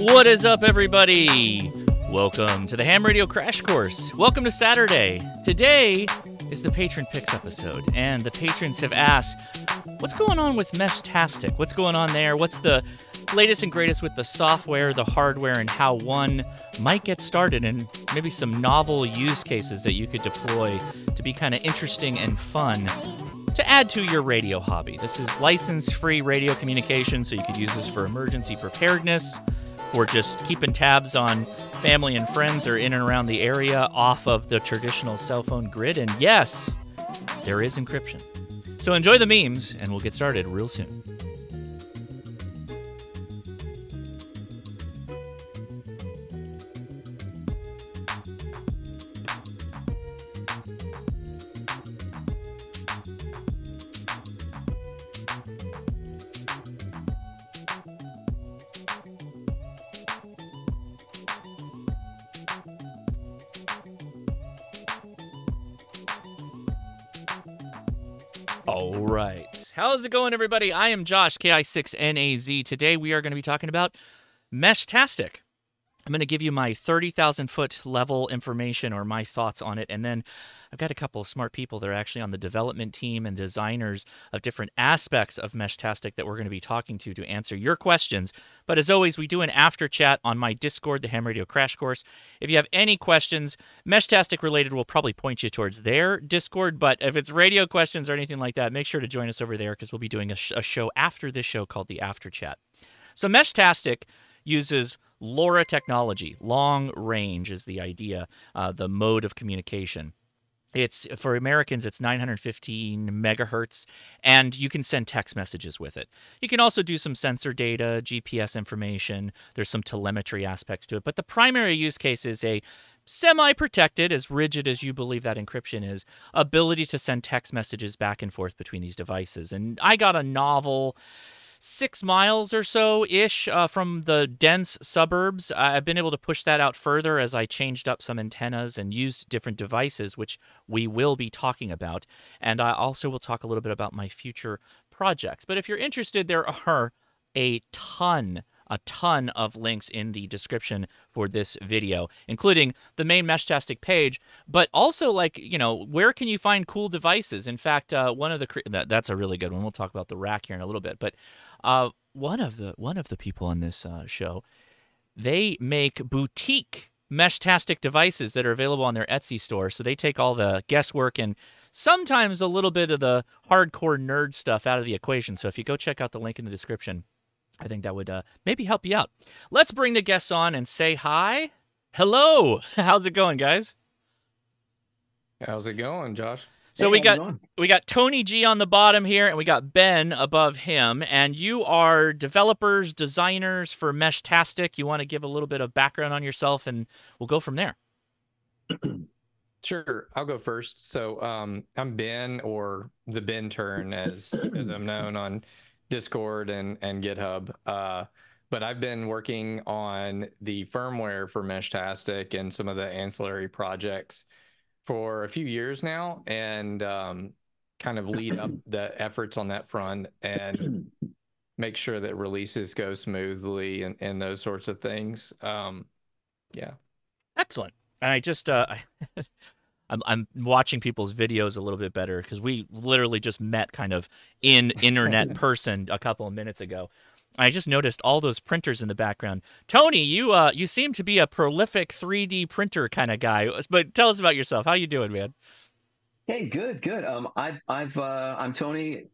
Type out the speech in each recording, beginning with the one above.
What is up, everybody? Welcome to the Ham Radio Crash Course. Welcome to Saturday. Today is the patron picks episode, and the patrons have asked, "What's going on with Meshtastic? What's going on there? What's the latest and greatest with the software, the hardware, and how one might get started, and maybe some novel use cases that you could deploy to be kind of interesting and fun to add to your radio hobby. This is license free radio communication, so you could use this for emergency preparedness, for just keeping tabs on family and friends are in and around the area off of the traditional cell phone grid. And yes, there is encryption. So enjoy the memes, and we'll get started real soon. Going, everybody? I am Josh, KI6NAZ. Today we are going to be talking about Meshtastic. I'm going to give you my 30,000 foot level information or my thoughts on it. And then I've got a couple of smart people that are actually on the development team and designers of different aspects of Meshtastic that we're going to be talking to to answer your questions. But as always, we do an after chat on my Discord, the Ham Radio Crash Course. If you have any questions, Meshtastic related, will probably point you towards their Discord. But if it's radio questions or anything like that, make sure to join us over there because we'll be doing a, sh- a show after this show called the After Chat. So Meshtastic uses LoRa technology. Long range is the idea, uh, the mode of communication. It's for Americans, it's 915 megahertz, and you can send text messages with it. You can also do some sensor data, GPS information. There's some telemetry aspects to it, but the primary use case is a semi protected, as rigid as you believe that encryption is, ability to send text messages back and forth between these devices. And I got a novel six miles or so ish uh, from the dense suburbs. I've been able to push that out further as I changed up some antennas and used different devices, which we will be talking about. And I also will talk a little bit about my future projects. But if you're interested, there are a ton a ton of links in the description for this video, including the main Meshtastic page, but also like, you know, where can you find cool devices? In fact, uh, one of the, that, that's a really good one. We'll talk about the RAK here in a little bit, but uh, one of the, one of the people on this uh, show, they make boutique Meshtastic devices that are available on their Etsy store. So they take all the guesswork and sometimes a little bit of the hardcore nerd stuff out of the equation. So if you go check out the link in the description, I think that would uh, maybe help you out. Let's bring the guests on and say hi. Hello. How's it going, guys? How's it going, Josh? So hey, we got we got Tony G on the bottom here, and we got Ben above him. And you are developers, designers for Meshtastic. You want to give a little bit of background on yourself, and we'll go from there. Sure, I'll go first. So um, I'm Ben, or the Ben Turn, as as I'm known on Discord and and GitHub. Uh, but I've been working on the firmware for Meshtastic and some of the ancillary projects for a few years now, and um, kind of lead up the efforts on that front and make sure that releases go smoothly and, and those sorts of things. Um, yeah. Excellent. And I just uh, I'm I'm watching people's videos a little bit better because we literally just met kind of in internet person a couple of minutes ago. I just noticed all those printers in the background. Tony, you uh you seem to be a prolific 3D printer kind of guy. But tell us about yourself. How you doing, man? Hey, good, good. Um, I've I've uh, I'm Tony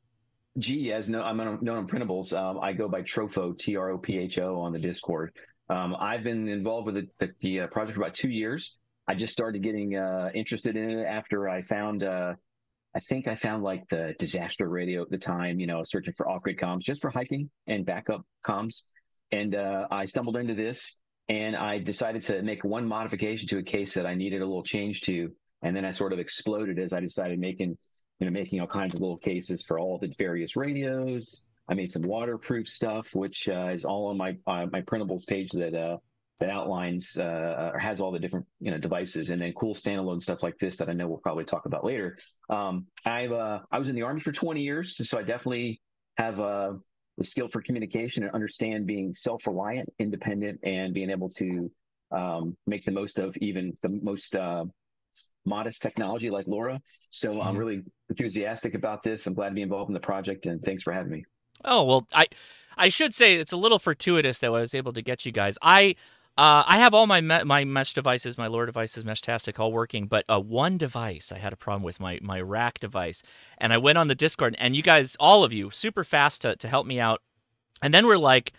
G, as no, I'm known on printables. Um, I go by Tropho T R O P H O on the Discord. Um, I've been involved with the, the, the uh, project for about two years. I just started getting uh, interested in it after I found. Uh, I think I found like the disaster radio at the time. You know, searching for off-grid comms just for hiking and backup comms, and uh, I stumbled into this. And I decided to make one modification to a case that I needed a little change to, and then I sort of exploded as I decided making, you know, making all kinds of little cases for all the various radios. I made some waterproof stuff, which uh, is all on my uh, my printables page that uh, that outlines uh, or has all the different you know devices and then cool standalone stuff like this that I know we'll probably talk about later. Um, I've uh, I was in the army for 20 years, so I definitely have uh, the skill for communication and understand being self-reliant, independent, and being able to um, make the most of even the most uh, modest technology like LoRa. So mm-hmm. I'm really enthusiastic about this. I'm glad to be involved in the project, and thanks for having me. Oh well, I I should say it's a little fortuitous that I was able to get you guys. I uh, I have all my me- my mesh devices, my LoRa devices, Meshtastic, all working, but uh, one device I had a problem with my my RAK device, and I went on the Discord, and you guys, all of you, super fast to to help me out, and then we're like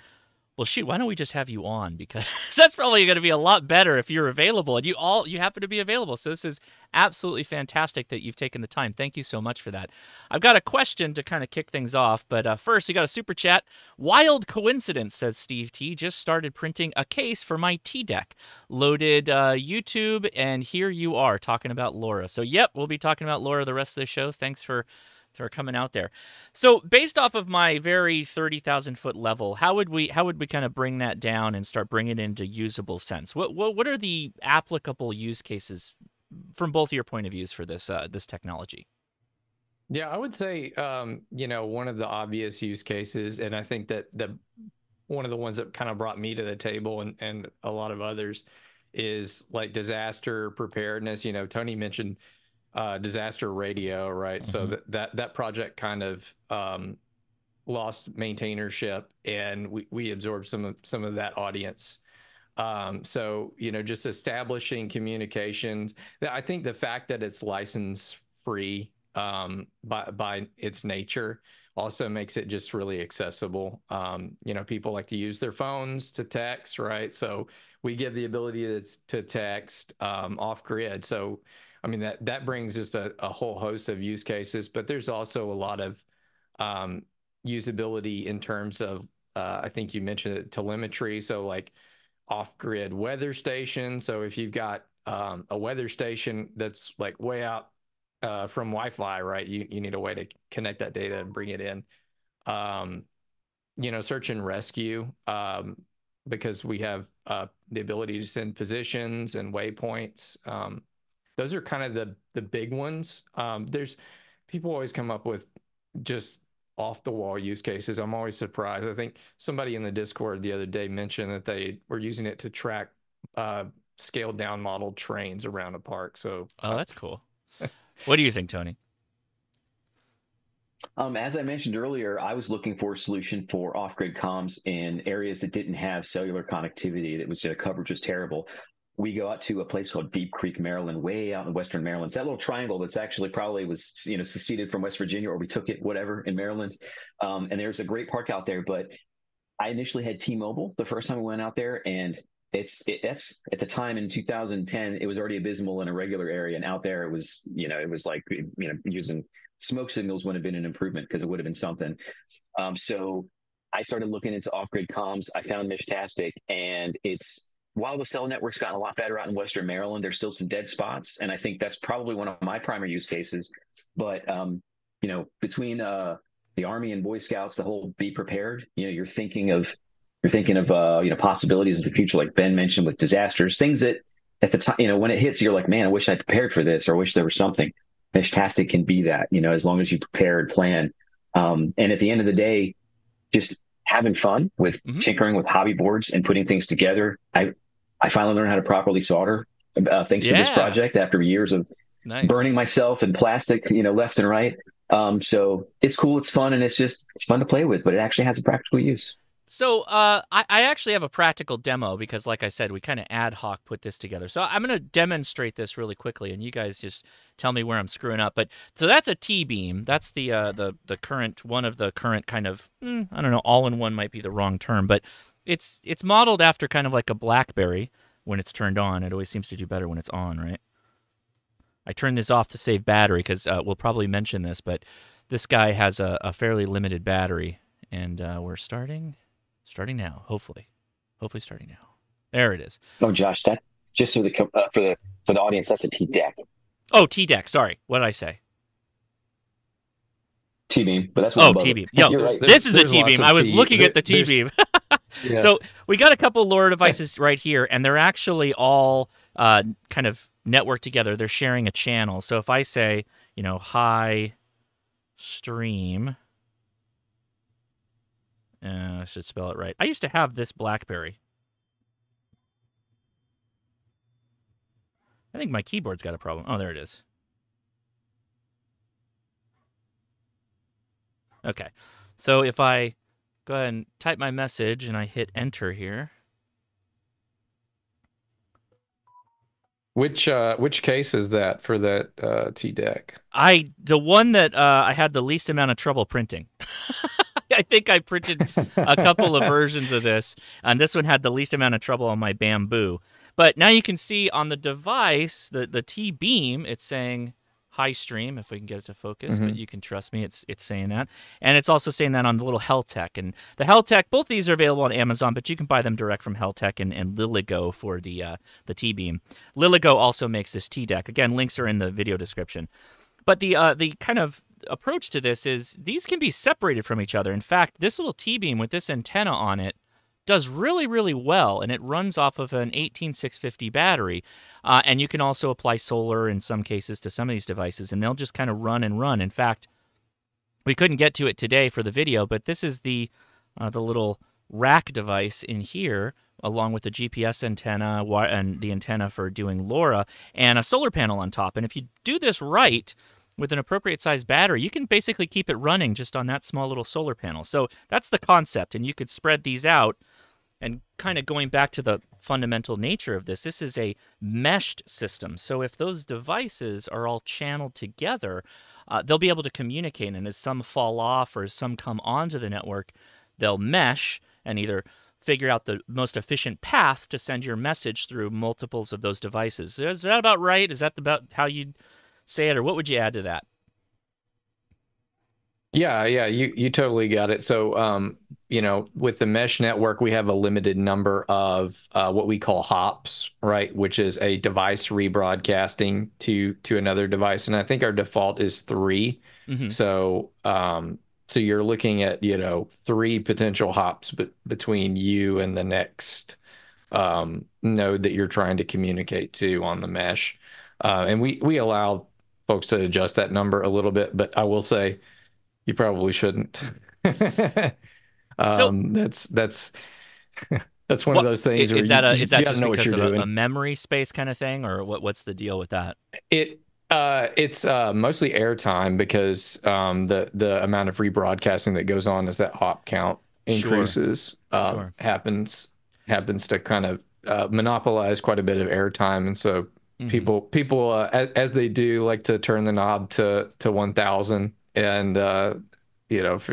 well shoot why don't we just have you on? Because that's probably going to be a lot better if you're available and you all you happen to be available. So this is absolutely fantastic that you've taken the time. Thank you so much for that. I've got a question to kind of kick things off but uh, first we got a super chat. Wild coincidence says steve t just started printing a case for my t deck loaded uh, youtube and here you are talking about LoRa. So yep we'll be talking about LoRa the rest of the show. Thanks for for coming out there. So, based off of my very thirty thousand foot level, how would we how would we kind of bring that down and start bringing it into usable sense? What what what are the applicable use cases from both of your point of views for this uh, this technology? Yeah, I would say um, you know one of the obvious use cases, and I think that the one of the ones that kind of brought me to the table and and a lot of others is like disaster preparedness. You know, Tony mentioned uh, disaster radio, right? Mm-hmm. So that, that that project kind of um, lost maintainership, and we we absorbed some of some of that audience. Um, so you know, just establishing communications. I think the fact that it's license free um, by by its nature also makes it just really accessible. Um, you know, people like to use their phones to text, right? So we give the ability to, to text um, off grid. So I mean that that brings just a, a whole host of use cases, but there's also a lot of um, usability in terms of uh, I think you mentioned it, telemetry. So like off-grid weather station. So if you've got um, a weather station that's like way out uh, from Wi-Fi, right? You you need a way to connect that data and bring it in. Um, you know, search and rescue um, because we have uh, the ability to send positions and waypoints. Um, those are kind of the the big ones. Um, there's people always come up with just off the wall use cases. I'm always surprised. I think somebody in the Discord the other day mentioned that they were using it to track uh, scaled down model trains around a park. So oh, that's cool. what do you think, Tony? Um, as I mentioned earlier, I was looking for a solution for off-grid comms in areas that didn't have cellular connectivity. That was the coverage was terrible we go out to a place called Deep Creek, Maryland, way out in Western Maryland. It's that little triangle that's actually probably was, you know, seceded from West Virginia or we took it, whatever, in Maryland. Um, and there's a great park out there. But I initially had T-Mobile the first time we went out there, and it's it, that's at the time in 2010 it was already abysmal in a regular area, and out there it was, you know, it was like you know using smoke signals would have been an improvement because it would have been something. Um, so I started looking into off-grid comms. I found Meshtastic, and it's while the cell network's gotten a lot better out in Western Maryland, there's still some dead spots, and I think that's probably one of my primary use cases. But um, you know, between uh, the Army and Boy Scouts, the whole be prepared. You know, you're thinking of you're thinking of uh, you know possibilities of the future, like Ben mentioned with disasters, things that at the time, you know, when it hits, you're like, man, I wish I prepared for this, or I wish there was something. Meshtastic can be that, you know, as long as you prepare and plan. Um, and at the end of the day, just having fun with mm-hmm. tinkering with hobby boards and putting things together. I I finally learned how to properly solder uh, thanks yeah. to this project after years of nice. burning myself in plastic, you know, left and right. Um, so it's cool, it's fun, and it's just it's fun to play with, but it actually has a practical use. So uh, I, I, actually have a practical demo because, like I said, we kind of ad hoc put this together. So I'm going to demonstrate this really quickly, and you guys just tell me where I'm screwing up. But so that's a T beam. That's the uh, the the current one of the current kind of mm, I don't know. All in one might be the wrong term, but it's it's modeled after kind of like a BlackBerry when it's turned on. It always seems to do better when it's on, right? I turned this off to save battery because uh, we'll probably mention this, but this guy has a, a fairly limited battery, and uh, we're starting starting now. Hopefully, hopefully starting now. There it is. Oh, Josh, that just for the uh, for the for the audience, that's a T deck. Oh, T deck. Sorry, what did I say? T beam, but that's oh T beam. Yo, right. this is a T beam. I was looking there, at the T beam. yeah. So we got a couple LoRa devices right here, and they're actually all uh, kind of networked together. They're sharing a channel. So if I say, you know, hi stream, Uh, I should spell it right. I used to have this BlackBerry. I think my keyboard's got a problem. Oh, there it is. Okay. So if I go ahead and type my message and I hit enter here. Which uh which case is that for that uh T deck? I the one that uh, I had the least amount of trouble printing. I think I printed a couple of versions of this, and this one had the least amount of trouble on my Bambu. But now you can see on the device, the the T beam, it's saying high stream if we can get it to focus but Mhm. you can trust me it's it's saying that. And it's also saying that on the little Heltec and the Heltec both these are available on Amazon but you can buy them direct from Heltec and, and LilyGO for the uh, the T beam LilyGO also makes this T deck again links are in the video description. But the uh, the kind of approach to this is these can be separated from each other. In fact this little T beam with this antenna on it does really really well and it runs off of an 18650 battery uh, and you can also apply solar in some cases to some of these devices, and they'll just kind of run and run. In fact, we couldn't get to it today for the video, but this is the uh, the little RAK device in here, along with the GPS antenna and the antenna for doing LoRa, and a solar panel on top. And if you do this right with an appropriate size battery, you can basically keep it running just on that small little solar panel. So that's the concept, and you could spread these out and kind of going back to the fundamental nature of this, this is a meshed system. So if those devices are all channeled together, uh, they'll be able to communicate. And as some fall off or as some come onto the network, they'll mesh and either figure out the most efficient path to send your message through multiples of those devices. Is that about right? Is that about how you'd say it, or what would you add to that? Yeah, yeah, you you totally got it. So, um, you know, with the mesh network, we have a limited number of uh, what we call hops, right? Which is a device rebroadcasting to to another device, and I think our default is 3 Mhm. So, um, so you're looking at you know three potential hops be between you and the next um, node that you're trying to communicate to on the mesh, uh, and we we allow folks to adjust that number a little bit, but I will say you probably shouldn't. So- um, that's that's that's one What- of those things. Is, where is you- that a, is that just know because of a, a memory space kind of thing, or what, what's the deal with that? It uh, it's uh, mostly airtime because um, the the amount of rebroadcasting that goes on as that hop count Sure. increases um, Sure. happens happens to kind of uh, monopolize quite a bit of airtime, and so Mhm. people people uh, as, as they do like to turn the knob to to 1000 and uh, you know f-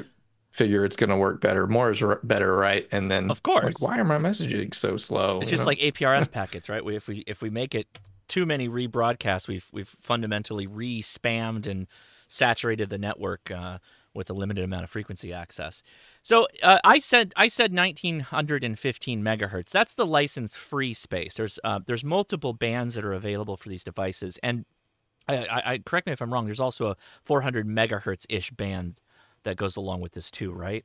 figure it's going to work better more is better right and then Of course. like why are my messaging so slow It's just know? like APRS packets, right? We, if we if we make it too many rebroadcasts, we've we've fundamentally re-spammed and saturated the network uh, with a limited amount of frequency access. So uh, I said I said 1915 megahertz. That's the license-free space. There's uh, there's multiple bands that are available for these devices, and I, I, I correct me if I'm wrong. There's also a 400 megahertz ish band that goes along with this too, right?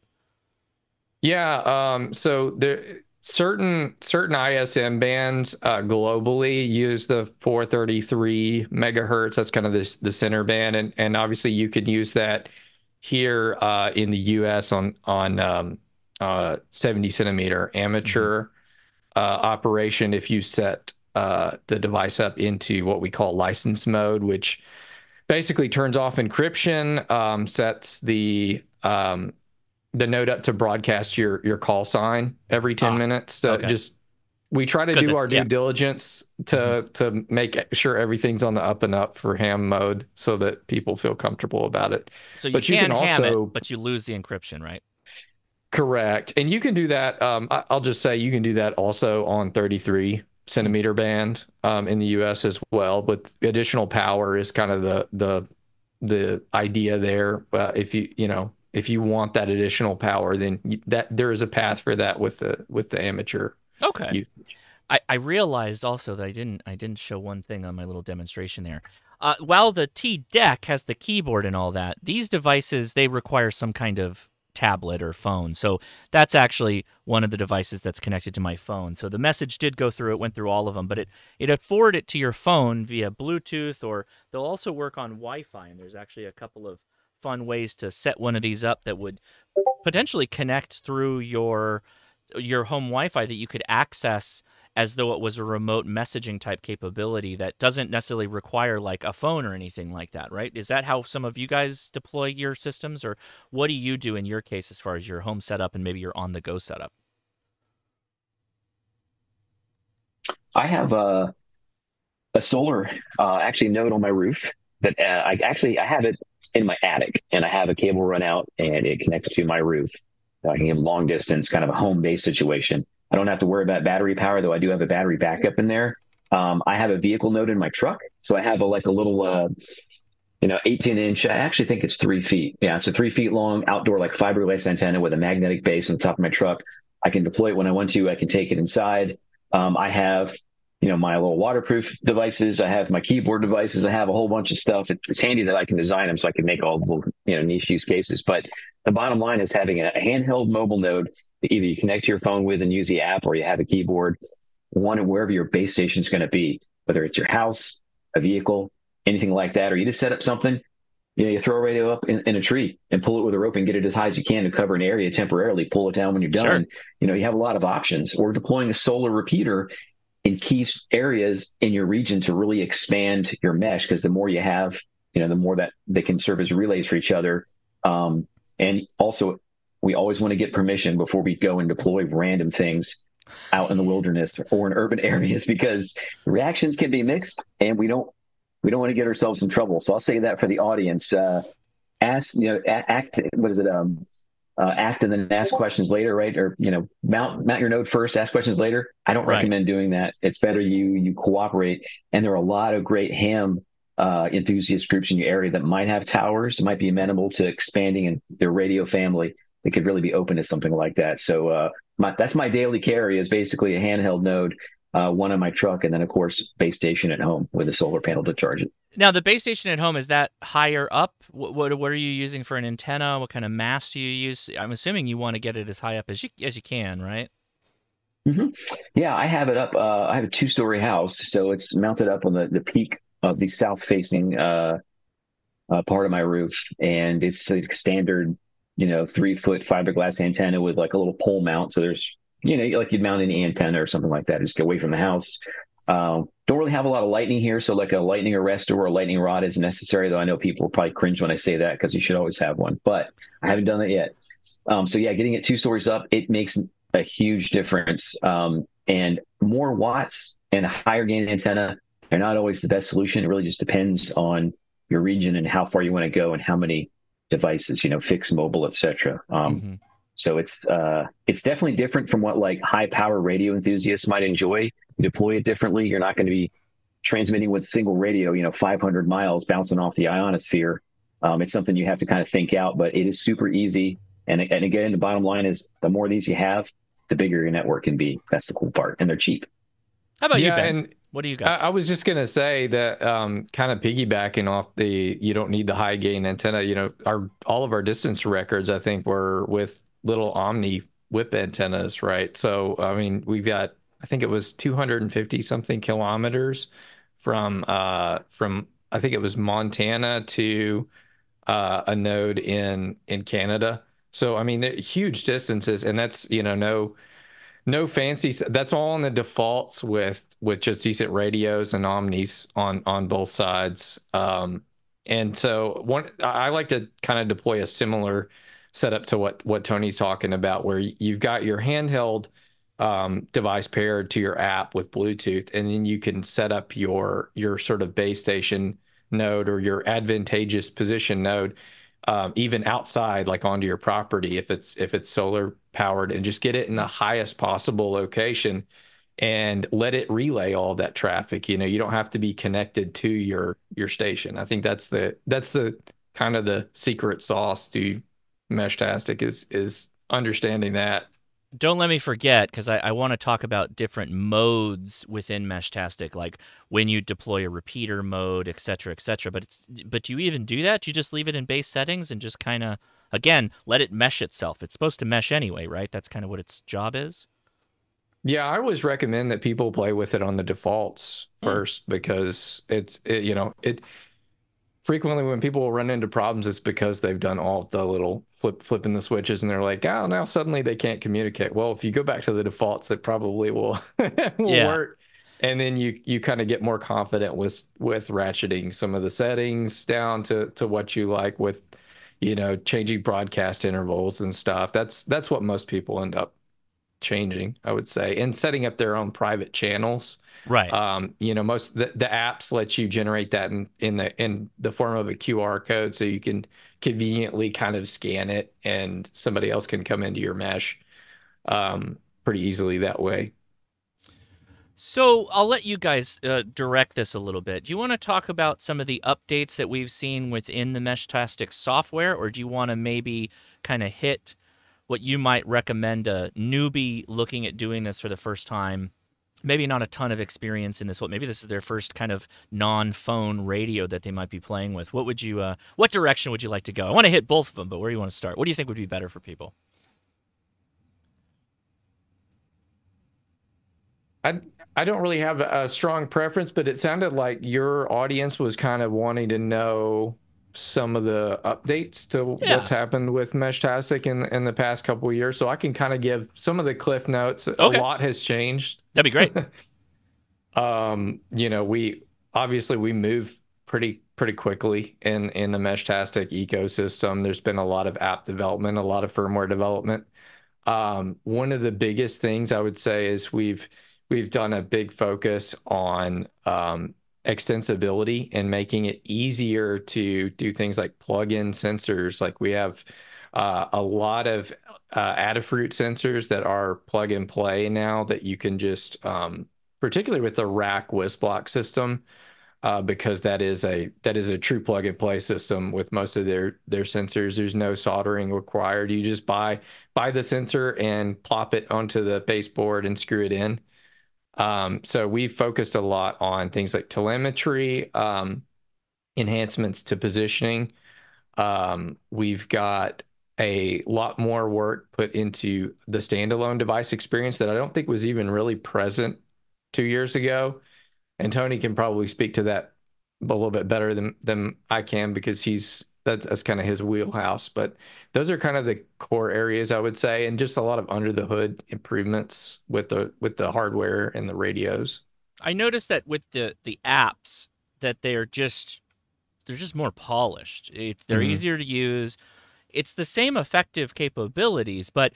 Yeah, um, so there certain certain ISM bands uh, globally use the 433 megahertz. That's kind of this the center band, and and obviously you can use that here uh, in the U.S. on on um, uh, 70 centimeter amateur uh, operation if you set uh, the device up into what we call license mode, which basically turns off encryption, um, sets the um, the node up to broadcast your your call sign every 10 Ah, minutes to okay. just we try to do our due yeah. Mm-hmm. diligence to to make sure everything's on the up and up for ham mode so that people feel comfortable about it So you But you can, can ham also- it, but you lose the encryption, right? correct and you can do that um I, i'll just say you can do that also on 33 centimeter band um in the us as well but additional power is kind of the the the idea there uh, if you you know if you want that additional power then you, that there is a path for that with the with the amateur Okay. usage. I, I realized also that I didn't I didn't show one thing on my little demonstration there. Uh, while the T deck has the keyboard and all that, these devices they require some kind of tablet or phone. So that's actually one of the devices that's connected to my phone. So the message did go through. It went through all of them, but it it forwarded it to your phone via Bluetooth, or they'll also work on Wi-Fi. And there's actually a couple of fun ways to set one of these up that would potentially connect through your your home Wi-Fi that you could access as though it was a remote messaging type capability that doesn't necessarily require like a phone or anything like that, right? Is that how some of you guys deploy your systems or what do you do in your case as far as your home setup and maybe your on the go setup? I have a a solar uh, actually node on my roof that uh, I actually I have it in my attic and I have a cable run out and it connects to my roof. I can get long distance, kind of a home base situation. I don't have to worry about battery power, though I do have a battery backup in there. Um, I have a vehicle node in my truck, so I have a like a little, uh, you know, 18 inch. I actually think it's three feet. Yeah, it's a three feet long outdoor like fiberglass antenna with a magnetic base on the top of my truck. I can deploy it when I want to. I can take it inside. Um, I have, you know, my little waterproof devices. I have my keyboard devices. I have a whole bunch of stuff. It's handy that I can design them so I can make all the you know niche use cases. But the bottom line is having a handheld mobile node that either you connect to your phone with and use the app, or you have a keyboard, one wherever your base station is going to be, whether it's your house, a vehicle, anything like that, or you just set up something. You know, you throw a radio up in, in a tree and pull it with a rope and get it as high as you can to cover an area temporarily. Pull it down when you're done. Sure. You know, you have a lot of options. Or deploying a solar repeater in key areas in your region to really expand your mesh because the more you have, you know, the more that they can serve as relays for each other. Um, and also, we always want to get permission before we go and deploy random things out in the wilderness or in urban areas because reactions can be mixed, and we don't we don't want to get ourselves in trouble. So I'll say that for the audience. Uh, ask you know act what is it um uh, act and then ask questions later, right? Or you know, mount mount your node first, ask questions later. I don't right. recommend doing that. It's better you you cooperate. And there are a lot of great ham uh, enthusiast groups in your area that might have towers, might be amenable to expanding in their radio family. They could really be open to something like that. So uh, my, that's my daily carry is basically a handheld node, uh, one on my truck, and then of course base station at home with a solar panel to charge it. Now the base station at home is that higher up? What, what, what are you using for an antenna? What kind of mast do you use? I'm assuming you want to get it as high up as you as you can, right? Mm-hmm. Yeah, I have it up. Uh, I have a two story house, so it's mounted up on the the peak of the south facing uh, uh, part of my roof, and it's a standard, you know, three foot fiberglass antenna with like a little pole mount. So there's, you know, like you'd mount any antenna or something like that. Just get away from the house. Um, don't really have a lot of lightning here, so like a lightning arrestor or a lightning rod is necessary. Though I know people probably cringe when I say that because you should always have one, but I haven't done that yet. Um, so yeah, getting it two stories up, it makes a huge difference. Um, and more watts and a higher gain antenna are not always the best solution. It really just depends on your region and how far you want to go and how many devices, you know, fixed, mobile, etc. Um, mm-hmm. So it's uh, it's definitely different from what like high power radio enthusiasts might enjoy. You deploy it differently. You're not going to be transmitting with single radio, you know, 500 miles bouncing off the ionosphere. Um, it's something you have to kind of think out, but it is super easy. And, and again, the bottom line is the more of these you have, the bigger your network can be. That's the cool part, and they're cheap. How about yeah, you, Ben? And what do you got? I, I was just gonna say that um, kind of piggybacking off the you don't need the high gain antenna. You know, our all of our distance records I think were with little Omni whip antennas, right? So I mean, we've got I think it was 250 something kilometers from uh, from I think it was Montana to uh, a node in in Canada. So I mean, huge distances, and that's you know no no fancy that's all on the defaults with with just decent radios and omnis on on both sides. Um and so one i like to kind of deploy a similar setup to what what tony's talking about where you've got your handheld um, device paired to your app with bluetooth and then you can set up your your sort of base station node or your advantageous position node um, even outside, like onto your property, if it's if it's solar powered, and just get it in the highest possible location and let it relay all that traffic. You know, you don't have to be connected to your your station. I think that's the that's the kind of the secret sauce to Meshtastic is is understanding that don't let me forget because I, I want to talk about different modes within Meshtastic, like when you deploy a repeater mode, et cetera, et cetera. But it's but do you even do that? You just leave it in base settings and just kind of again let it mesh itself? It's supposed to mesh anyway, right? That's kind of what its job is. Yeah, I always recommend that people play with it on the defaults mm. first because it's it, you know it frequently when people run into problems, it's because they've done all the little flip flipping the switches, and they're like, oh, now suddenly they can't communicate. Well, if you go back to the defaults, it probably will will yeah. work. And then you you kind of get more confident with with ratcheting some of the settings down to to what you like with you know changing broadcast intervals and stuff. That's that's what most people end up changing, I would say, and setting up their own private channels. Right. Um, you know, most the, the apps let you generate that in, in the in the form of a QR code, so you can conveniently kind of scan it, and somebody else can come into your mesh um, pretty easily that way. So I'll let you guys uh, direct this a little bit. Do you want to talk about some of the updates that we've seen within the Meshtastic software, or do you want to maybe kind of hit what you might recommend a newbie looking at doing this for the first time? Maybe not a ton of experience in this. What maybe this is their first kind of non-phone radio that they might be playing with. What would you? Uh, what direction would you like to go? I want to hit both of them, but where do you want to start? What do you think would be better for people? I I don't really have a strong preference, but it sounded like your audience was kind of wanting to know some of the updates to yeah. what's happened with Meshtastic in in the past couple of years. So I can kind of give some of the cliff notes. Okay. A lot has changed. That'd be great. um, you know, we obviously we move pretty pretty quickly in in the Meshtastic ecosystem. There's been a lot of app development, a lot of firmware development. Um, one of the biggest things I would say is we've we've done a big focus on um, extensibility and making it easier to do things like plug-in sensors. Like we have uh, a lot of uh, Adafruit sensors that are plug and play now that you can just, um, particularly with the RAK WISP system, uh, because that is a that is a true plug and play system with most of their their sensors. There's no soldering required. You just buy buy the sensor and plop it onto the baseboard and screw it in. Um, so we focused a lot on things like telemetry, um, enhancements to positioning. Um, we've got a lot more work put into the standalone device experience that I don't think was even really present two years ago. And Tony can probably speak to that a little bit better than than I can because he's that's that's kind of his wheelhouse. But those are kind of the core areas I would say, and just a lot of under the hood improvements with the with the hardware and the radios. I noticed that with the the apps that they're just they're just more polished. It's, they're mm-hmm. easier to use. It's the same effective capabilities, but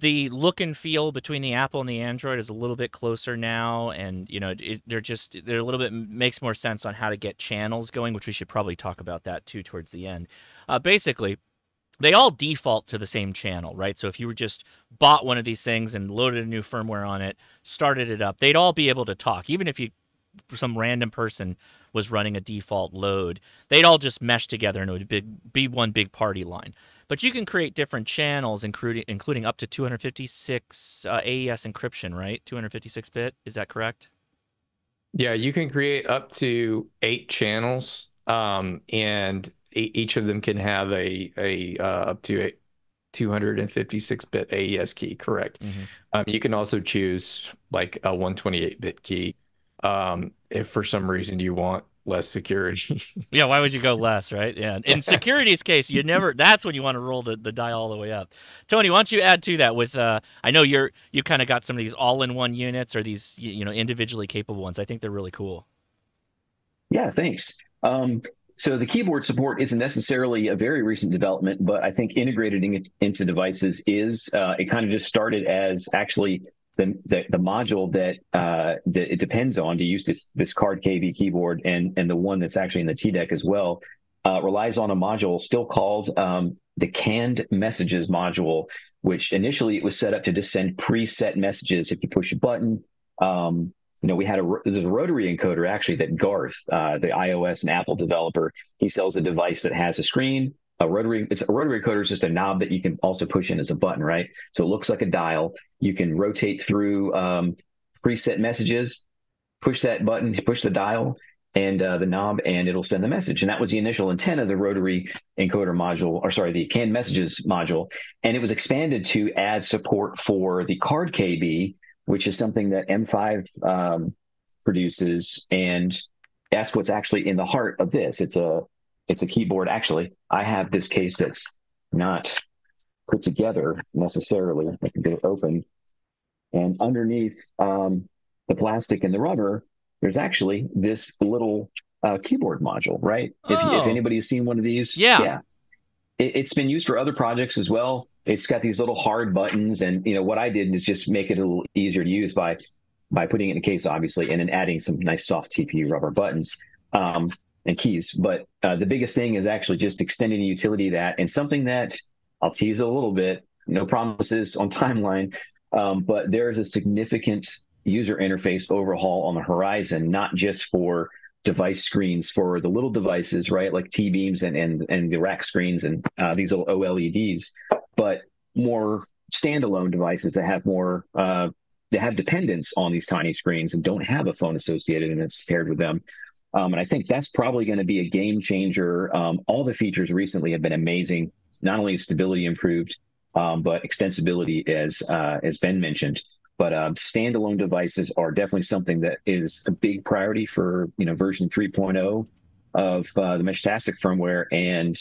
the look and feel between the Apple and the Android is a little bit closer now, and you know it, they're just they're a little bit makes more sense on how to get channels going, which we should probably talk about that too towards the end. Uh, basically, they all default to the same channel, right? So if you were just bought one of these things and loaded a new firmware on it, started it up, they'd all be able to talk, even if you some random person was running a default load, they'd all just mesh together and it would be, be one big party line. But you can create different channels, including including up to 256 uh, AES encryption, right? 256 bit. Is that correct? Yeah, you can create up to eight channels, um, and each of them can have a a uh, up to a 256 bit AES key. Correct. Mm-hmm. Um, you can also choose like a 128 bit key um, if for some reason you want less security. yeah, why would you go less, right? Yeah. In security's case, you never that's when you want to roll the, the die all the way up. Tony, why don't you add to that with uh I know you're you kind of got some of these all-in-one units or these you know individually capable ones. I think they're really cool. Yeah, thanks. Um so the keyboard support isn't necessarily a very recent development, but I think integrated in, into devices is. Uh, it kind of just started as actually the, the, the module that uh, that it depends on to use this this CardKB keyboard and and the one that's actually in the T deck as well uh, relies on a module still called um, the canned messages module, which initially it was set up to just send preset messages if you push a button. Um, you know, we had a a rotary encoder actually that Garth, uh, the iOS and Apple developer, he sells a device that has a screen a rotary it's a rotary encoder is just a knob that you can also push in as a button right? So it looks like a dial. You can rotate through um, preset messages push that button push the dial and uh, the knob and it'll send the message. And that was the initial intent of the rotary encoder module or sorry the canned messages module. And it was expanded to add support for the CardKB which is something that m5 um, produces. And that's what's actually in the heart of this. It's a it's a keyboard. Actually, I have this case that's not put together necessarily. I can get it open. And underneath um, the plastic and the rubber, there's actually this little uh, keyboard module, right? If, Oh. if anybody's seen one of these, Yeah. yeah. It, it's been used for other projects as well. It's got these little hard buttons, and you know what I did is just make it a little easier to use by by putting it in a case, obviously, and then adding some nice soft TPU rubber buttons um, and keys. But uh, the biggest thing is actually just extending the utility of that and something that I'll tease a little bit. No promises on timeline, um, but there is a significant user interface overhaul on the horizon, not just for device screens for the little devices, right, like T beams and and and the RAK screens and uh, these little OLEDs, but more standalone devices that have more uh, that have dependence on these tiny screens and don't have a phone associated and it's paired with them. Um, and I think that's probably going to be a game changer. Um, all the features recently have been amazing. Not only stability improved, um, but extensibility, as uh, as Ben mentioned. But um, standalone devices are definitely something that is a big priority for you know version 3.0 of uh, the Meshtastic firmware, and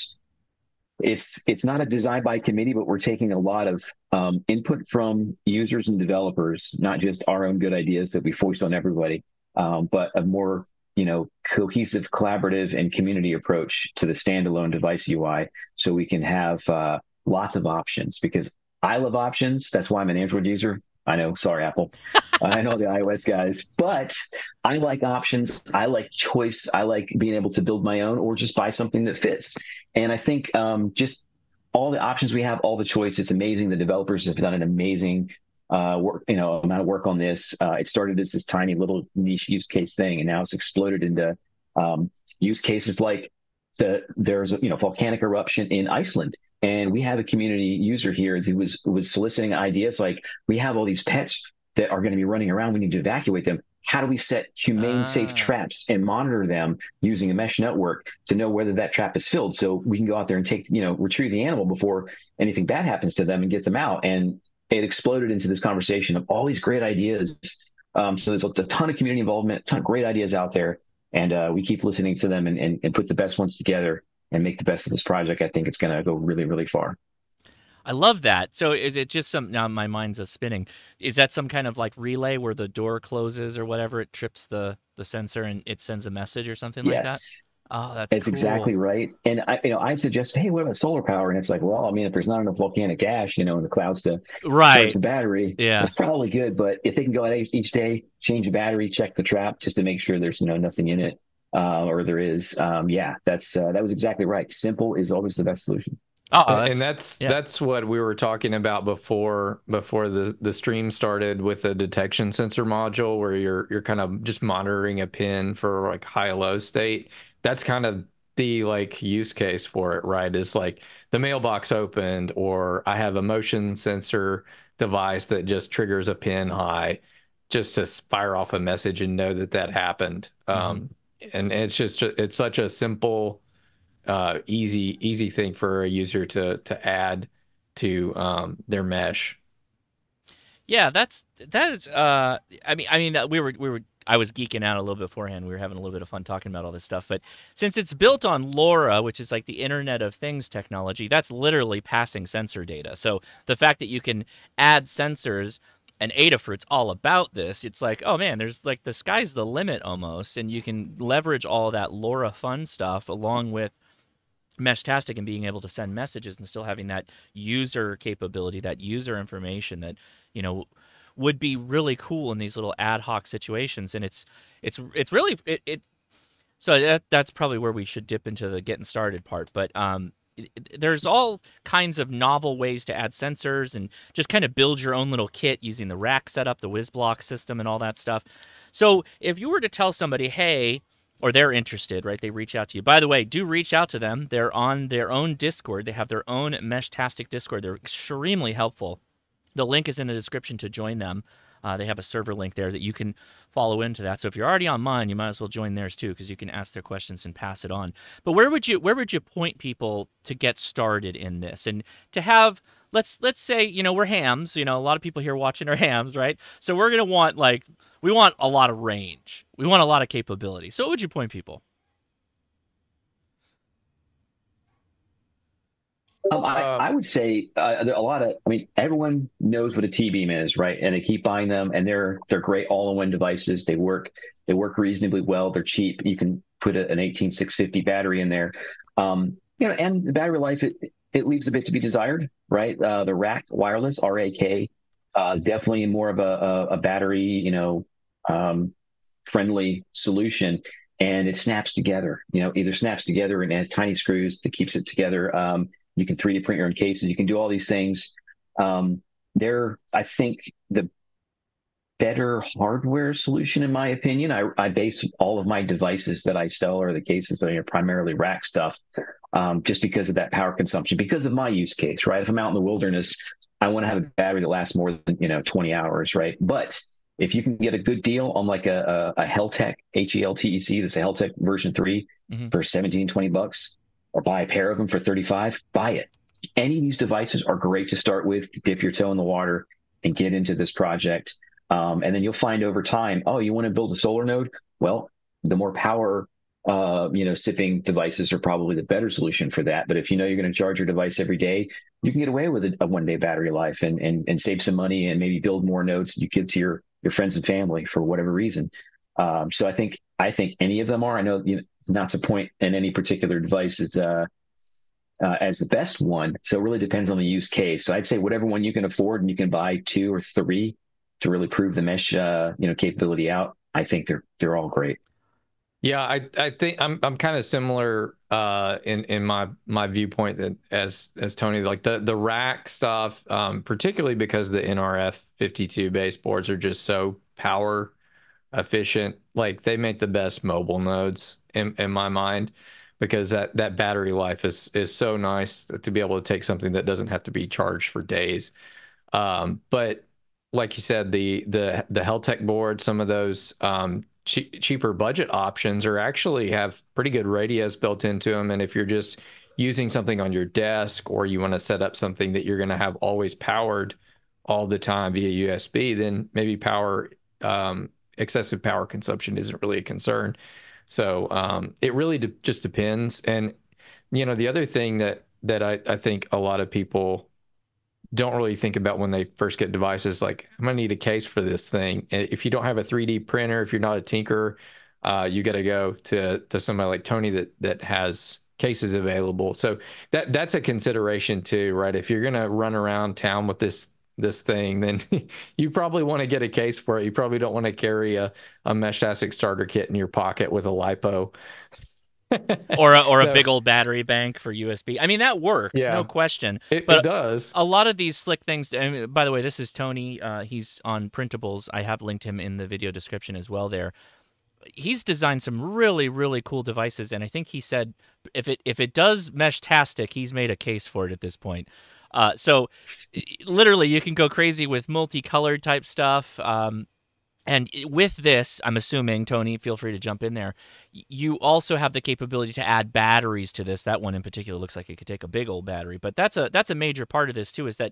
it's it's not a design by committee, but we're taking a lot of um, input from users and developers, not just our own good ideas that we foist on everybody, um, but a more you know cohesive, collaborative, and community approach to the standalone device UI, so we can have uh, lots of options. Because I love options. That's why I'm an Android user. I know, sorry, Apple. I know the iOS guys, but I like options. I like choice. I like being able to build my own or just buy something that fits. And I think um, just all the options we have, all the choice, it's amazing. The developers have done an amazing uh, work, you know, amount of work on this. Uh, it started as this tiny little niche use case thing, and now it's exploded into um, use cases like the there's you know volcanic eruption in Iceland, and we have a community user here who was was soliciting ideas like we have all these pets that are going to be running around. We need to evacuate them. How do we set humane, safe Ah. traps and monitor them using a mesh network to know whether that trap is filled, so we can go out there and take you know retrieve the animal before anything bad happens to them and get them out. And it exploded into this conversation of all these great ideas. Um, so there's a ton of community involvement, a ton of great ideas out there, and uh, we keep listening to them and, and, and put the best ones together and make the best of this project. I think it's going to go really, really far. I love that. So is it just some now my mind's a spinning. Is that some kind of like relay where the door closes or whatever it trips the the sensor and it sends a message or something like that? Yes, Oh, that's that's cool. exactly right. And I, you know, I'd suggest, hey, what about solar power? And it's like, well, I mean, if there's not enough volcanic ash, you know, in the clouds to right. charge the battery, Yeah. it's probably good. But if they can go out each each day, change the battery, check the trap, just to make sure there's you know nothing in it, uh, or there is, um, yeah, that's uh, that was exactly right. Simple is always the best solution. Oh, and- that's, and that's yeah. that's what we were talking about before before the the stream started with a detection sensor module where you're you're kind of just monitoring a pin for like high low state that's kind of the like use case for it right is like the mailbox opened or i have a motion sensor device that just triggers a pin high just to fire off a message and know that that happened um and it's just it's such a simple uh, easy easy thing for a user to to add to um, their mesh. Yeah, that's that is. Uh, I mean, I mean, that we were we were. I was geeking out a little bit beforehand. We were having a little bit of fun talking about all this stuff. But since it's built on LoRa, which is like the Internet of Things technology, that's literally passing sensor data. So the fact that you can add sensors and Adafruit's all about this. It's like, oh man, there's like the sky's the limit almost, and you can leverage all that LoRa fun stuff along with Meshtastic and being able to send messages and still having that user capability, that user information that you know would be really cool in these little ad hoc situations. And it's it's it's really it. it so that that's probably where we should dip into the getting started part. But um, there's all kinds of novel ways to add sensors and just kind of build your own little kit using the RAK setup, the WisBlock system, and all that stuff. So if you were to tell somebody, hey, or they're interested, right? They reach out to you. By the way, do reach out to them. They're on their own Discord. They have their own Meshtastic Discord. They're extremely helpful. The link is in the description to join them. Uh, they have a server link there that you can follow into that. So if you're already on mine, you might as well join theirs too, because you can ask their questions and pass it on. But where would you where would you point people to get started in this and to have let's let's say you know we're hams. You know a lot of people here watching are hams, right? So we're gonna want like we want a lot of range. We want a lot of capability. So what would you point people? Um, I, Uh, I would say uh, a lot of. I mean, everyone knows what a T beam is, right? And they keep buying them, and they're they're great all-in-one devices. They work they work reasonably well. They're cheap. You can put a, an 18650 battery in there, um, you know, and the battery life it it leaves a bit to be desired, right? Uh, the RAK Wireless RAK, uh, definitely more of a, a, a battery, you know, um, friendly solution and it snaps together. You know, either snaps together and has tiny screws that keeps it together. Um, you can 3D print your own cases. You can do all these things. Um, they're, I think, the better hardware solution, in my opinion. I, I base all of my devices that I sell or the cases are you know, primarily RAK stuff, um, just because of that power consumption, because of my use case, right? If I'm out in the wilderness, I want to have a battery that lasts more than you know 20 hours, right? But if you can get a good deal on like a, a, a Heltec, H E L T E C, that's a Heltec version 3 Mhm. for 17, 20 bucks, or buy a pair of them for 35, buy it. Any of these devices are great to start with, to dip your toe in the water and get into this project. Um, and then you'll find over time, oh, you want to build a solar node? Well, the more power, uh, you know, sipping devices are probably the better solution for that. But if you know you're going to charge your device every day, you can get away with a, a one day battery life and, and and save some money and maybe build more nodes you give to your your friends and family for whatever reason. Um, so I think I think any of them are. I know you know, not to point in any particular device is uh, uh, as the best one. So it really depends on the use case. So I'd say whatever one you can afford and you can buy two or three to really prove the mesh uh, you know capability out. I think they're they're all great. Yeah, I I think I'm I'm kind of similar uh in in my my viewpoint that as as Tony like the the RAK stuff um particularly because the NRF 52 baseboards are just so power efficient like they make the best mobile nodes in in my mind because that that battery life is is so nice to be able to take something that doesn't have to be charged for days um but like you said the the the Heltec board some of those um che- cheaper budget options are actually have pretty good radios built into them. And if you're just using something on your desk or you want to set up something that you're going to have always powered all the time via USB, then maybe power, um, excessive power consumption isn't really a concern. So um, it really de- just depends. And, you know, the other thing that, that I, I think a lot of people don't really think about when they first get devices like i'm to need a case for this thing. If you don't have a 3d printer if you're not a tinker uh, you got to go to to somebody like tony that that has cases available. So that that's a consideration too right? If you're to run around town with this this thing then you probably want to get a case for it you probably don't want to carry a, a meshtastic starter kit in your pocket with a lipo or a, or a So- big old battery bank for USB. I mean, that works, Yeah. no question. it, But- it does A lot of these slick things. I mean, by the way, this is Tony. Uh, he's on Printables. I have linked him in the video description as well. There, he's designed some really really cool devices, and I think he said if it if it does Meshtastic, he's made a case for it at this point. Uh, so, literally, you can go crazy with multicolored type stuff. Um, and with this, I'm assuming Tony, feel free to jump in there. You also have the capability to add batteries to this. That one in particular looks like it could take a big old battery, but that's a that's a major part of this too. Is that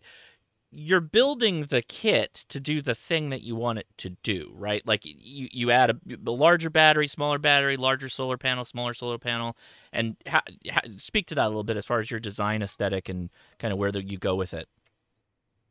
you're building the kit to do the thing that you want it to do, right? Like you you add a, a larger battery, smaller battery, larger solar panel, smaller solar panel, and ha- ha- speak to that a little bit as far as your design aesthetic and kind of where the, you go with it.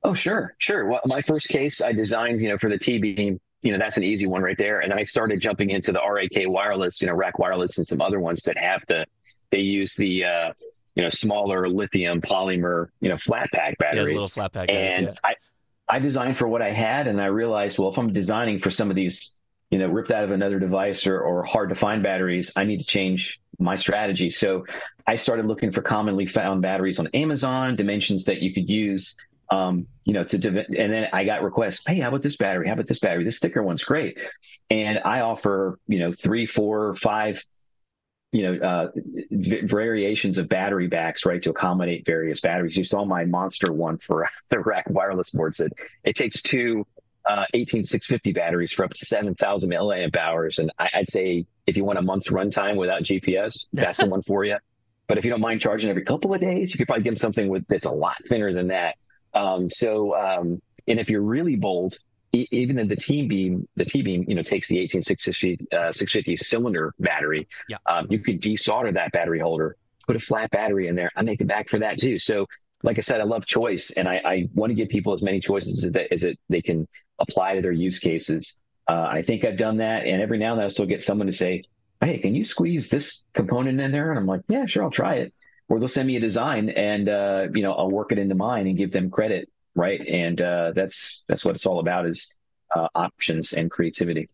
Oh, sure, sure. Well, my first case I designed, you know, for the T beam, you know, that's an easy one right there. And I started jumping into the RAK wireless, you know, RAK wireless and some other ones that have the, they use the, uh, you know, smaller lithium polymer, you know, flat pack Yeah, batteries. little flat pack guys. and yeah. I, I designed for what I had, and I realized, well, if I'm designing for some of these, you know, ripped out of another device or, or hard to find batteries, I need to change my strategy. So I started looking for commonly found batteries on Amazon, dimensions that you could use. Um, you know, to and then I got requests. Hey, how about this battery? How about this battery? This thicker one's great. And I offer, you know, three, four, five, you know, uh, v- variations of battery backs, right, to accommodate various batteries. You saw my monster one for the RAK wireless boards. It it takes two uh, 18650 batteries for up to 7,000 milliamp hours, and I, I'd say if you want a month's runtime without GPS, that's the one for you. But if you don't mind charging every couple of days, you could probably get something with that's a lot thinner than that. Um, so, um, and if you're really bold, e- even in the T beam, the T beam, you know, takes the 18650 uh, 650 cylinder battery. Yeah. Um, you could desolder that battery holder put a flat battery in there. I make it back for that too. So, like I said, I love choice, and I, I want to give people as many choices as, that, as it they can apply to their use cases. Uh, I think I've done that, and every now and then I still get someone to say, "Hey, can you squeeze this component in there?" And I'm like, "Yeah, sure, I'll try it." Or they'll send me a design, and uh, you know, I'll work it into mine and give them credit, right? And uh, that's that's what it's all about is uh, options and creativity.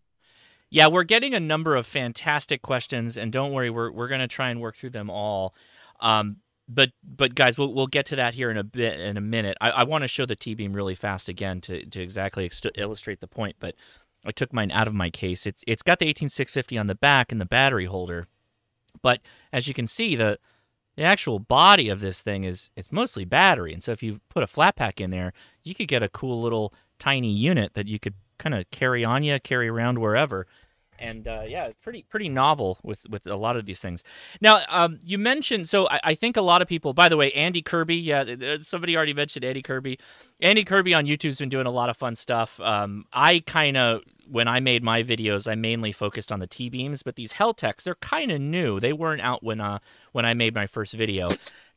Yeah, we're getting a number of fantastic questions, and don't worry, we're we're gonna try and work through them all. Um, but but guys, we'll we'll get to that here in a bit in a minute. I, I want to show the T beam really fast again to to exactly ex- illustrate the point. But I took mine out of my case. It's it's got the 18650 on the back and the battery holder, but as you can see, the the actual body of this thing is it's mostly battery. And so if you put a flat pack in there, you could get a cool little tiny unit that you could kind of carry on you, carry around wherever. And uh, yeah, pretty pretty novel with with a lot of these things. Now, um, you mentioned so I, I, think a lot of people. By the way, Andy Kirby. Yeah, somebody already mentioned Andy Kirby. Andy Kirby on YouTube's been doing a lot of fun stuff. Um, I kind of when I made my videos, I mainly focused on the T beams, but these Heltecs they're kind of new. They weren't out when uh when I made my first video.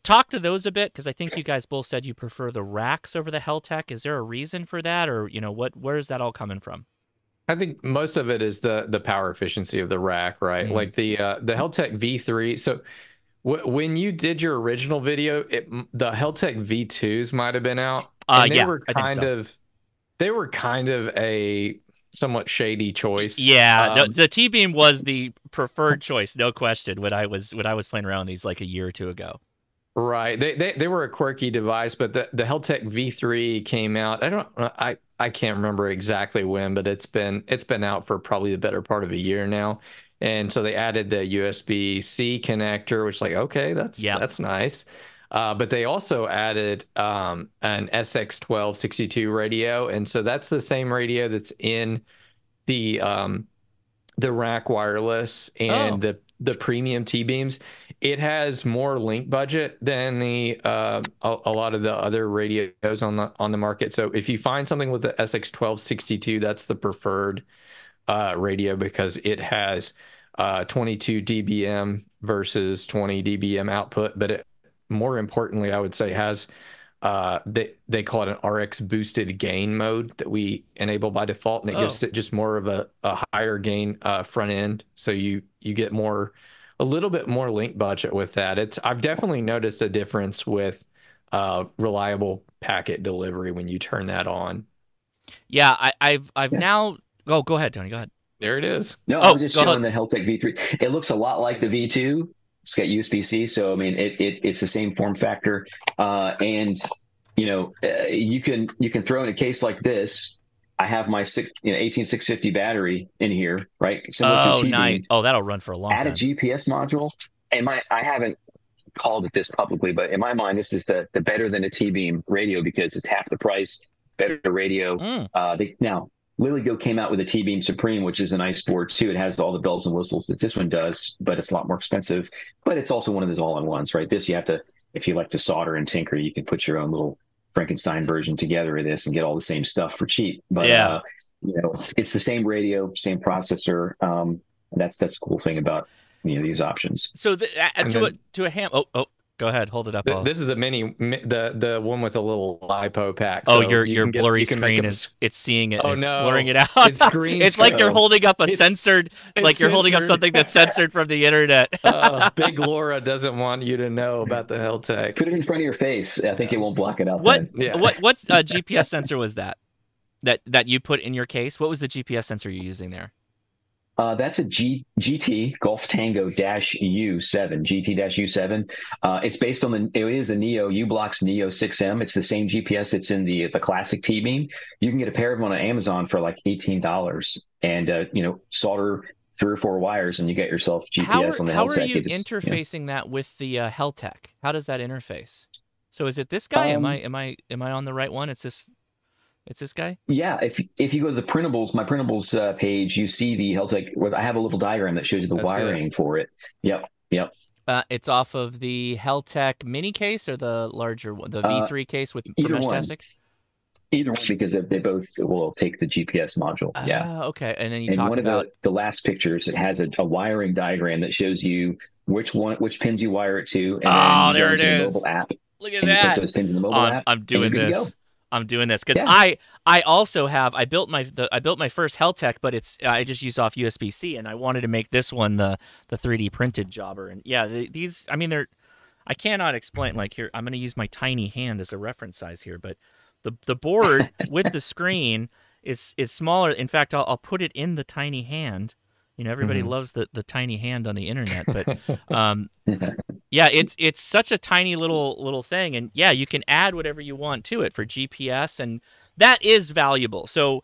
Talk to those a bit because I think you guys both said you prefer the RAKs over the Heltec. Is there a reason for that, or you know what? Where's that all coming from? I think most of it is the the power efficiency of the RAK, right? Mm-hmm. Like the uh, the Heltec V3. So w- when you did your original video, it, the Heltec V2s might have been out. Uh, they yeah, were kind so. of they were kind of a somewhat shady choice. Yeah, um, the, the T beam was the preferred choice, no question. When I was when I was playing around these like a year or two ago. Right. They, they they were a quirky device, but the the Heltec V3 came out. I don't I I can't remember exactly when, but it's been it's been out for probably the better part of a year now. And so they added the USB C connector, which like okay, that's yeah. that's nice. Uh, but they also added um, an SX1262 radio, and so that's the same radio that's in the um, the RAK wireless and oh. the the premium T beams it has more link budget than the uh, a, a, lot of the other radios on the on the market. So if you find something with the SX1262, that's the preferred uh, radio because it has uh, 22 dBm versus 20 dBm output. But it, more importantly, I would say has uh, they they call it an RX boosted gain mode that we enable by default, and it oh. gives it just more of a, a higher gain uh, front end. So you you get more a little bit more link budget with that. It's I've definitely noticed a difference with uh, reliable packet delivery when you turn that on. Yeah, I, have I've yeah. now. Oh, go ahead, Tony. Go ahead. There it is. No, oh, I'm just showing ahead. the Heltec V3. It looks a lot like the V2. It's got USB-C, so I mean, it, it it's the same form factor, uh, and you know, uh, you can you can throw in a case like this I have my six, you know, 18650 battery in here, right? Similar oh, nice. Oh, that'll run for a long add time. Add a GPS module. And my, I haven't called it this publicly, but in my mind, this is the, the better than a T-beam radio because it's half the price, better radio. Mm. Uh, they, now, LilyGO came out with a T-beam Supreme, which is a nice board too. It has all the bells and whistles that this one does, but it's a lot more expensive. But it's also one of those all-in-ones, right? This you have to, if you like to solder and tinker, you can put your own little Frankenstein version together of this and get all the same stuff for cheap. But yeah. Uh, you know, it's the same radio, same processor. Um, that's that's the cool thing about you know these options. So the, uh, to then, a to a ham. Oh oh, Go ahead, hold it up. Th- this is the mini, the the one with a little lipo pack. Oh, so oh, your you your blurry get, screen is it's seeing it. Oh it's no, blurring it out. It's green. it's like you're holding up a it's, censored, it's like you're censored. holding up something that's censored from the internet. uh, Big LoRa doesn't want you to know about the Heltec. Put it in front of your face. I think it won't block it out. What yeah. what what uh, GPS sensor was that? That that you put in your case? What was the GPS sensor you're using there? Uh, that's a G, GT Golf Tango dash U7 GT dash U7. Uh, it's based on the it is a Neo U-Blox Neo 6M. It's the same GPS that's in the the classic T beam. You can get a pair of them on Amazon for like eighteen dollars, and uh, you know solder three or four wires, and you get yourself GPS how are, on the how Heltec. Are you interfacing that with the uh, Heltec? How does that interface? So is it this guy? Um, am I am I am I on the right one? It's this it's this guy. Yeah, if if you go to the printables, my printables uh, page, you see the Heltec. I have a little diagram that shows you the That's wiring it. for it. Yep, yep. Uh, it's off of the Heltec mini case or the larger one, the V3 uh, case with for Meshtastic? Either one because they both will take the GPS module. yeah. Ah, okay. And then you and talk one about of the, the last pictures, it has a, a wiring diagram that shows you which one, which pins you wire it to, and Oh, there it into the mobile app, look at and you put that. those pins in the mobile I'm- app. I'm doing you're good to this. I'm doing this because Yeah. I I also have I built my the, I built my first Heltec, but it's I just use off USB C, and I wanted to make this one the the 3D printed jobber. And yeah, the, these I mean they're I cannot explain like here I'm going to use my tiny hand as a reference size here, but the the board with the screen is is smaller. In fact, I'll, I'll put it in the tiny hand. You know, everybody Mhm. loves the the tiny hand on the internet, but um, yeah, it's it's such a tiny little little thing, and yeah, you can add whatever you want to it for GPS, and that is valuable. So,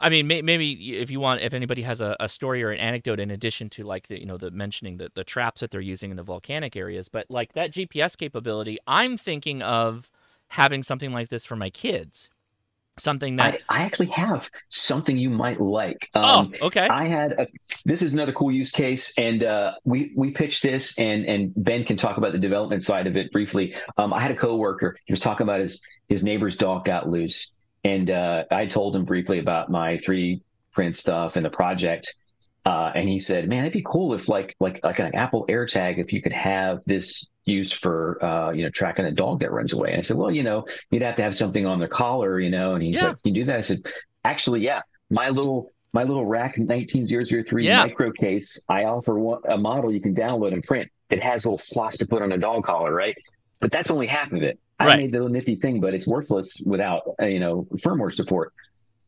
I mean, may, maybe if you want, if anybody has a, a story or an anecdote in addition to like the you know the mentioning the the traps that they're using in the volcanic areas, but like that GPS capability, I'm thinking of having something like this for my kids, something that I, I actually have something you might like. Um, oh okay I had a, this is another cool use case, and uh, we we pitched this, and and Ben can talk about the development side of it briefly. Um, I had a coworker; he was talking about his his neighbor's dog got loose, and uh, I told him briefly about my 3D print stuff and the project, uh, and he said, "Man, it'd be cool if like like like an Apple AirTag, if you could have this." Used for uh, you know tracking a dog that runs away. And i said well you know you'd have to have something on the collar you know. And he's Yeah. like you do that? I said actually yeah. My little my little RAK 19003 Yeah. micro case i offer one, a model you can download and print it has little slots to put on a dog collar right? But that's only half of it. I Right. made the little nifty thing but it's worthless without uh, you know firmware support.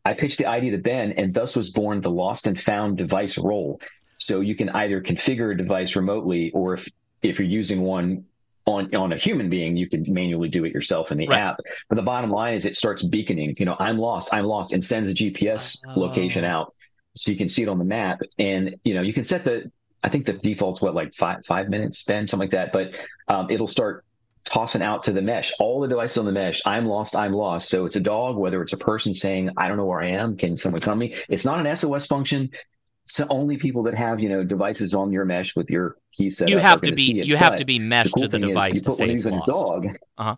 I pitched the idea to ben and thus was born the lost and found device role. So you can either configure a device remotely or if if you're using one on on a human being, you can manually do it yourself in the Right. app. But the bottom line is it starts beaconing, you know, I'm lost, I'm lost, and sends a GPS location Oh. out so you can see it on the map. And you know, you can set the I think the default's what like five five minutes spend, something like that. But um, it'll start tossing out to the mesh, all the devices on the mesh. I'm lost, I'm lost. So it's a dog, whether it's a person saying, I don't know where I am, can someone come me? It's not an SOS function. So only people that have, you know, devices on your mesh with your key set you have to be you have to be meshed cool to the device you to say it's on lost. your dog. Uh-huh.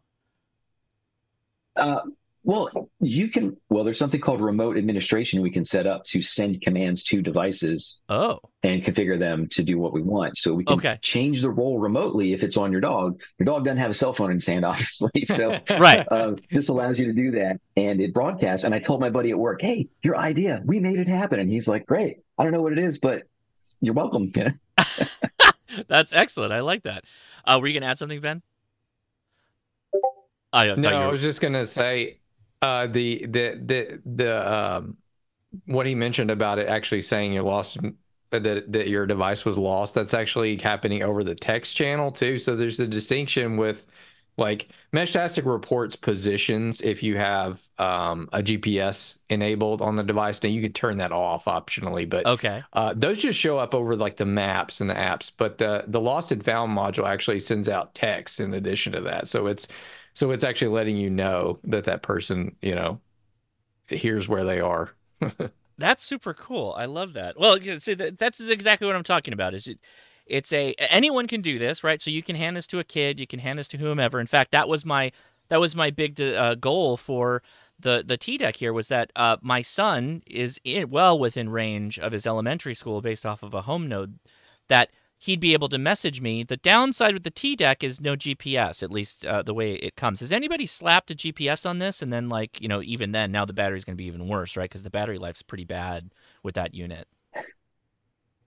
Uh, well, you can. Well, there's something called remote administration we can set up to send commands to devices Oh, and configure them to do what we want. So we can Okay. change the role remotely if it's on your dog. Your dog doesn't have a cell phone in his hand, obviously. So right. uh, this allows you to do that, and it broadcasts. And I told my buddy at work, "Hey, your idea, we made it happen." And he's like, "Great. I don't know what it is, but you're welcome." That's excellent. I like that. Uh, were you gonna add something, Ben? I thought No, you I was just gonna say uh, the the the the um, what he mentioned about it actually saying you lost that that your device was lost. That's actually happening over the text channel too. So there's a distinction with like Meshtastic reports positions if you have um, a GPS enabled on the device. Now you could turn that off optionally, but okay. uh, those just show up over like the maps and the apps, but the the lost and found module actually sends out text in addition to that. So it's so it's actually letting you know that that person, you know, here's where they are. That's super cool. I love that. Well, see, that, that's exactly what I'm talking about. Is it? It's a anyone can do this, right? So you can hand this to a kid, you can hand this to whomever. In fact, that was my that was my big uh, goal for the the T deck here was that uh, my son is in, well within range of his elementary school based off of a home node that he'd be able to message me. The downside with the T deck is no GPS, at least uh, the way it comes. Has anybody slapped a GPS on this? And then, like, you know, even then, now the battery's going to be even worse, right? Because the battery life's pretty bad with that unit.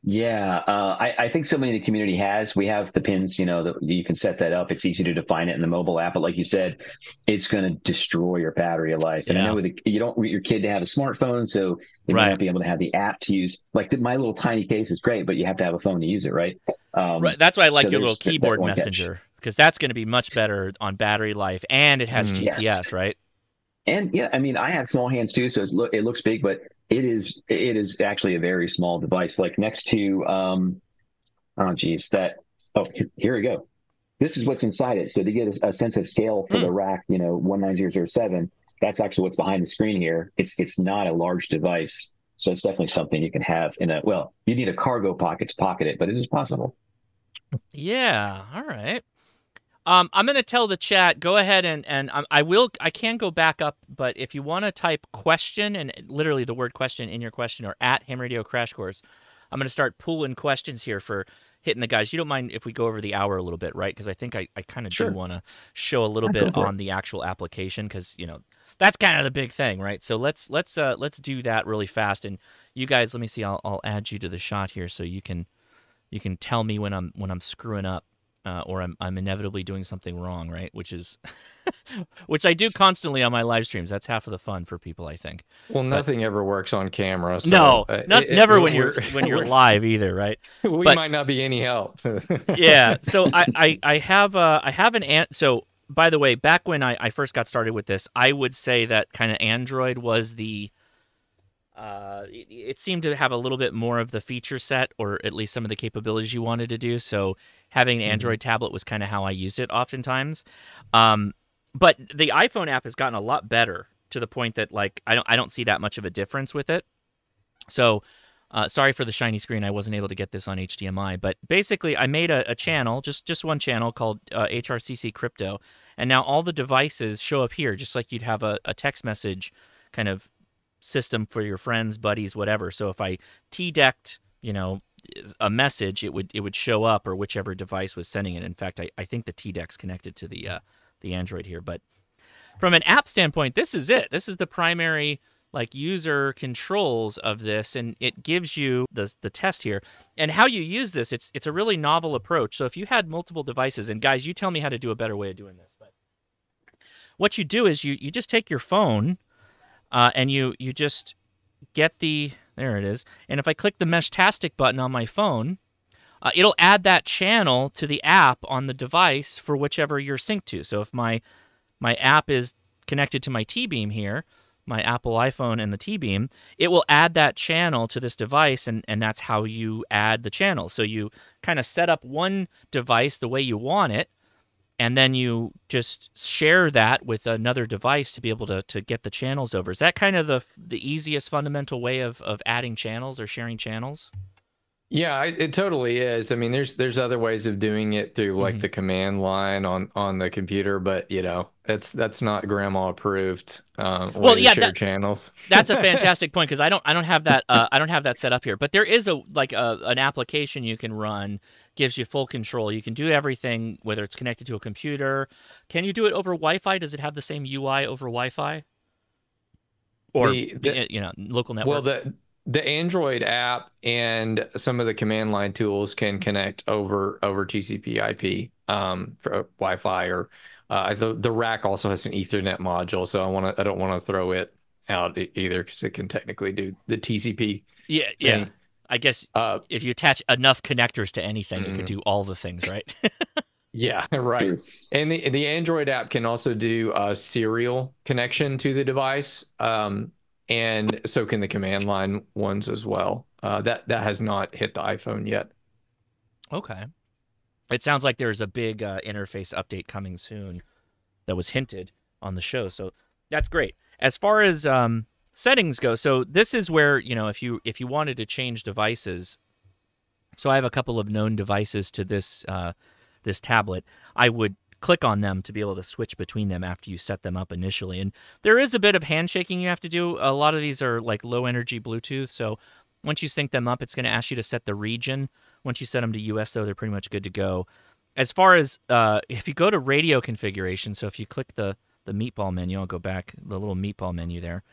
Yeah, uh, I, I think many in the community has. We have the pins, you know, that you can set that up. It's easy to define it in the mobile app, but like you said, it's going to destroy your battery life. And I know the, you don't want your kid to have a smartphone, so they may Right. not be able to have the app to use. Like the, my little tiny case is great, but you have to have a phone to use it, right? Um, Right. That's why I like so your little there's that- that keyboard messenger because that's going to be much better on battery life and it has Mm. GPS, Yes. right? And yeah, I mean, I have small hands too, so it looks big, but it is it is actually a very small device. Like next to, um, oh geez, that oh here- we go. This is what's inside it. So to get a, a sense of scale for Hmm. the RAK, you know, one nine zero zero seven, that's actually what's behind the screen here. It's it's not a large device, so it's definitely something you can have in a. Well, you need a cargo pocket to pocket it, but it is possible. Yeah. All right. Um, I'm going to tell the chat. Go ahead and and um, I will. I can go back up, but if you want to type question and literally the word question in your question or at Ham Radio Crash Course, I'm going to start pulling questions here for hitting the guys. You don't mind if we go over the hour a little bit, right? Because I think I, I kind of Sure. do want to show a little bit on the actual application because you know that's kind of the big thing, right? So let's let's uh let's do that really fast. And you guys, let me see. I'll I'll add you to the shot here so you can you can tell me when I'm when I'm screwing up. Uh, or I'm, I'm inevitably doing something wrong, right? Which is, which I do constantly on my live streams. That's half of the fun for people, I think. Well, nothing ever works on camera. So, no, uh, not, it- it- never when you're when you're live either, right? we but- might not be any help. yeah. So I, I, I have uh, I have an ant. So by the way, back when I, I first got started with this, I would say that kind of Android was the. Uh, it, it seemed to have a little bit more of the feature set, or at least some of the capabilities you wanted to do. So having an Mhm. Android tablet was kind of how I used it oftentimes. Um, but the iPhone app has gotten a lot better to the point that like I don't I don't see that much of a difference with it. So uh, sorry for the shiny screen. I wasn't able to get this on HDMI, but basically, I made a, a channel, just just one channel called uh, HRCC Crypto, and now all the devices show up here, just like you'd have a, a text message kind of system for your friends, buddies, whatever. So if I t-decked, you know, a message, it would it would show up, or whichever device was sending it. In fact, I, I think the t-deck's connected to the uh, the Android here, but from an app standpoint, this is it. This is the primary like user controls of this and it gives you the the test here and how you use this it's it's a really novel approach so if you had multiple devices and guys you tell me how to do a better way of doing this but what you do is you you just take your phone uh, and you you just get the there it is and if i click the Mesh meshtastic button on my phone uh, it'll add that channel to the app on the device for whichever you're synced to so if my my app is connected to my t-beam here my Apple iPhone and the T Beam, it will add that channel to this device, and, and that's how you add the channel. So you kind of set up one device the way you want it, and then you just share that with another device to be able to, to get the channels over. Is that kind of the the easiest fundamental way of, of adding channels or sharing channels? Yeah, I- it totally is. I mean, there's there's other ways of doing it through like Mhm. the command line on on the computer, but you know, that's that's not grandma approved. Um, Well, yeah, that- channels. That's a fantastic point because I don't I don't have that uh, I don't have that set up here. But there is a like a, an application you can run gives you full control. You can do everything whether it's connected to a computer. Can you do it over Wi-Fi? Does it have the same UI over Wi-Fi? Or The- the- you know local network? Well, the the Android app and some of the command line tools can connect over over TCP/IP um, for Wi-Fi or uh, the the RAK also has an Ethernet module. So I want to I don't want to throw it out either because it can technically do the TCP yeah, yeah. I guess Uh, if you attach enough connectors to anything, it could Mhm. do all the things, right? yeah, right. And the the Android app can also do a serial connection to the device, um, and so can the command line ones as well. Uh, that that has not hit the iPhone yet. Okay. It sounds like there's a big uh, interface update coming soon that was hinted on the show. So that's great. As far as um, settings go, so this is where, you know, if you if you wanted to change devices, so I have a couple of known devices to this uh, this tablet. I would click on them to be able to switch between them after you set them up initially. And there is a bit of handshaking you have to do. A lot of these are like low energy Bluetooth, so once you sync them up, it's going to ask you to set the region. Once you set them to US, though, they're pretty much good to go. As far as uh, if you go to radio configuration, so if you click the the meatball menu, I'll go back the little meatball menu there.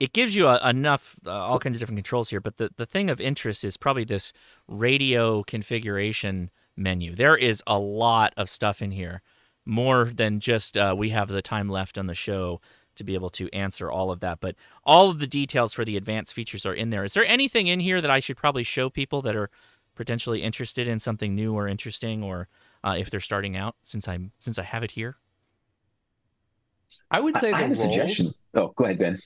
It gives you a, enough uh, all kinds of different controls here, but the the thing of interest is probably this radio configuration menu. There is a lot of stuff in here, more than just uh, we have the time left on the show to be able to answer all of that. But all of the details for the advanced features are in there. Is there anything in here that I should probably show people that are potentially interested in something new or interesting, or uh, if they're starting out? Since I'm since I have it here. I would say I the have a roles. suggestion. Oh, go ahead, Ben.